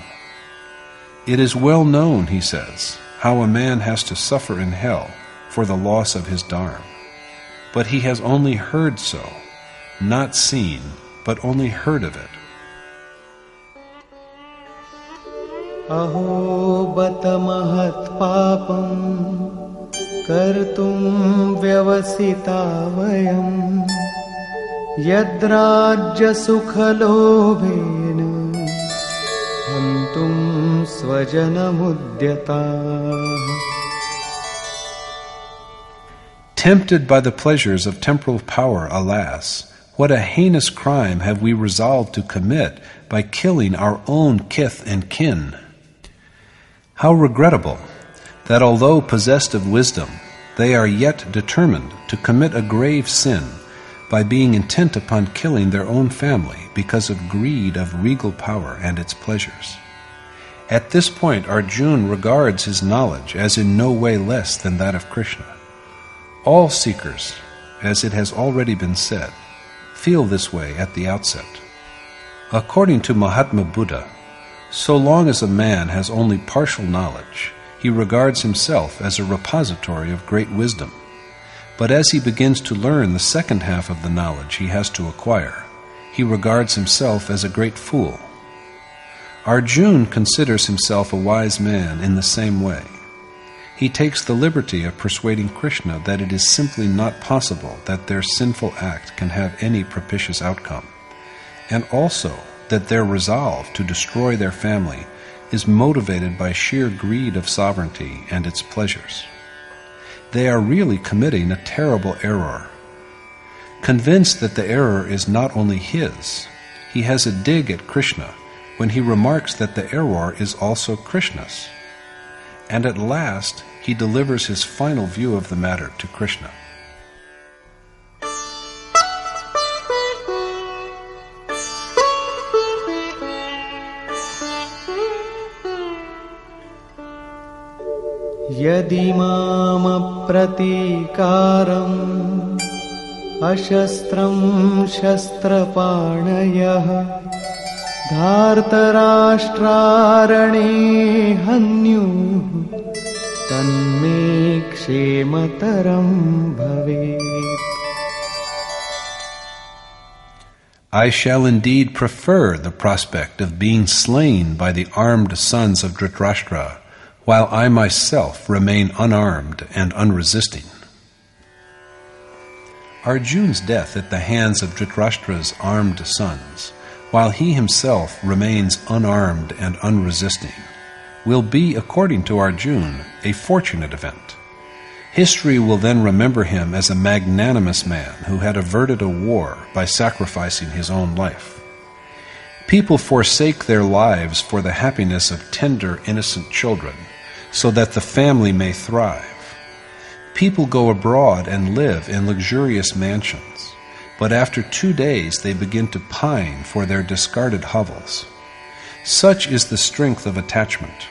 It is well known, he says, how a man has to suffer in hell for the loss of his Dharma. But he has only heard so, not seen, but only heard of it. अहो बत महत्पापम् कर्तुं व्यवसिता वयम् यद्राज्यसुखलोभेन हन्तुं स्वजनमुद्यताः Tempted by the pleasures of temporal power, alas, what a heinous crime have we resolved to commit by killing our own kith and kin. How regrettable that although possessed of wisdom, they are yet determined to commit a grave sin by being intent upon killing their own family because of greed of regal power and its pleasures. At this point, Arjun regards his knowledge as in no way less than that of Krishna. All seekers, as it has already been said, feel this way at the outset. According to Mahatma Buddha, so long as a man has only partial knowledge, he regards himself as a repository of great wisdom. But as he begins to learn the second half of the knowledge he has to acquire, he regards himself as a great fool. Arjun considers himself a wise man in the same way. He takes the liberty of persuading Krishna that it is simply not possible that their sinful act can have any propitious outcome, and also that their resolve to destroy their family is motivated by sheer greed of sovereignty and its pleasures. They are really committing a terrible error. Convinced that the error is not only his, he has a dig at Krishna when he remarks that the error is also Krishna's. And at last he delivers his final view of the matter to Krishna. यदि मामप्रतीकारम् अशस्त्रं शस्त्रपाणयः धार्तराष्ट्रारणे हन्युः तन्मे क्षेमतरं भवेत् I shall indeed prefer the prospect of being slain by the armed sons of Dhritarashtra, while I myself remain unarmed and unresisting. Arjun's death at the hands of Dhritarashtra's armed sons, while he himself remains unarmed and unresisting, will be, according to Arjun, a fortunate event. History will then remember him as a magnanimous man who had averted a war by sacrificing his own life. People forsake their lives for the happiness of tender, innocent children, so that the family may thrive. People go abroad and live in luxurious mansions, but after two days they begin to pine for their discarded hovels. Such is the strength of attachment.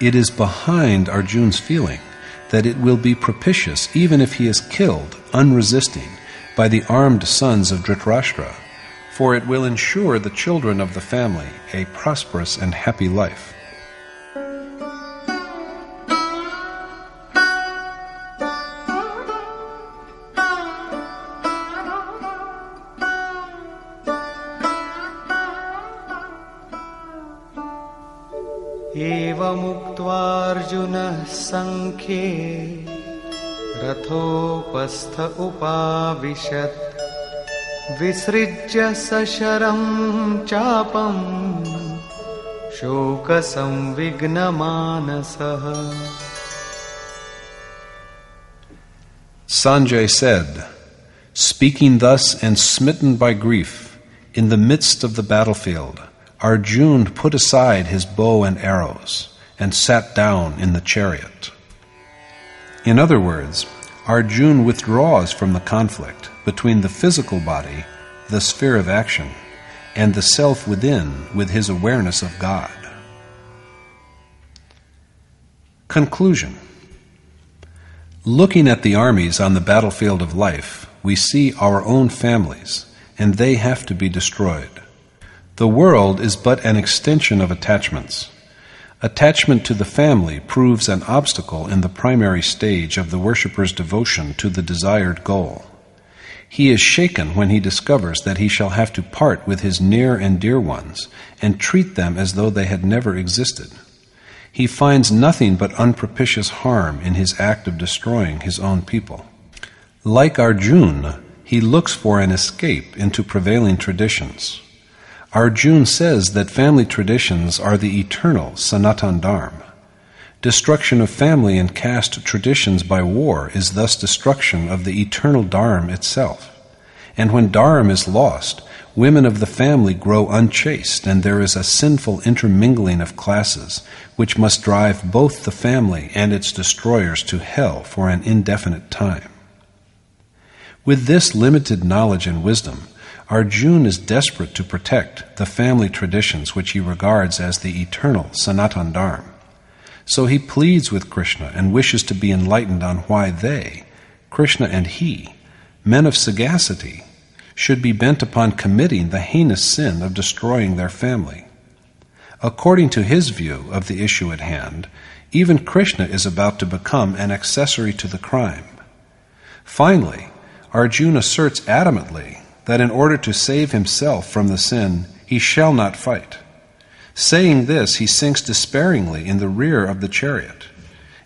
It is behind Arjun's feeling that it will be propitious even if he is killed, unresisting, by the armed sons of Dhritarashtra, for it will ensure the children of the family a prosperous and happy life. सङ्ख्ये रथोपस्थ उपाविशत् विसृज्य सशरं चापम् शोकसंविघ्नमानसः Sanjay said, Speaking thus and smitten by grief, in the midst of the battlefield, Arjun put aside his bow and arrows and sat down in the chariot. In other words, Arjun withdraws from the conflict between the physical body, the sphere of action, and the self within with his awareness of God. Conclusion Looking at the armies on the battlefield of life, we see our own families, and they have to be destroyed. The world is but an extension of attachments. Attachment to the family proves an obstacle in the primary stage of the worshipper's devotion to the desired goal. He is shaken when he discovers that he shall have to part with his near and dear ones and treat them as though they had never existed. He finds nothing but unpropitious harm in his act of destroying his own people. Like Arjun, he looks for an escape into prevailing traditions. Arjun says that family traditions are the eternal Sanatan Dharma. Destruction of family and caste traditions by war is thus destruction of the eternal Dharma itself. And when Dharma is lost, women of the family grow unchaste, and there is a sinful intermingling of classes, which must drive both the family and its destroyers to hell for an indefinite time. With this limited knowledge and wisdom, Arjun is desperate to protect the family traditions which he regards as the eternal Sanatan Dharma. So he pleads with Krishna and wishes to be enlightened on why they, Krishna and he, men of sagacity, should be bent upon committing the heinous sin of destroying their family. According to his view of the issue at hand, even Krishna is about to become an accessory to the crime. Finally, Arjuna asserts adamantly that in order to save himself from the sin, he shall not fight. Saying this, he sinks despairingly in the rear of the chariot.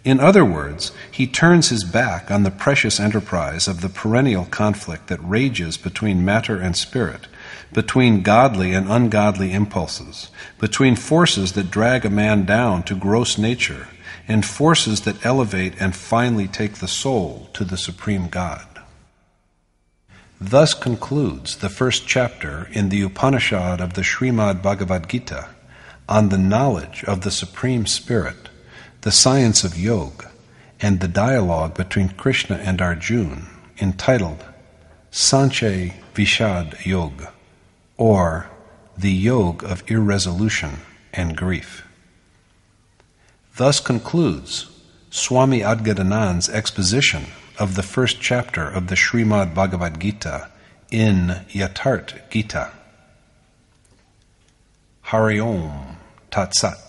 In other words, he turns his back on the precious enterprise of the perennial conflict that rages between matter and spirit, between godly and ungodly impulses, between forces that drag a man down to gross nature, and forces that elevate and finally take the soul to the supreme God. Thus concludes the first chapter in the Upanishad of the Srimad Bhagavad Gita on the knowledge of the Supreme Spirit, the science of yoga, and the dialogue between Krishna and Arjuna entitled Sanshaya Vishad Yoga, or the Yoga of Irresolution and Grief. Thus concludes Swami Adgadanand's exposition of the first chapter of the Srimad Bhagavad Gita in Yatharth Gita. Hari Om Tat Sat.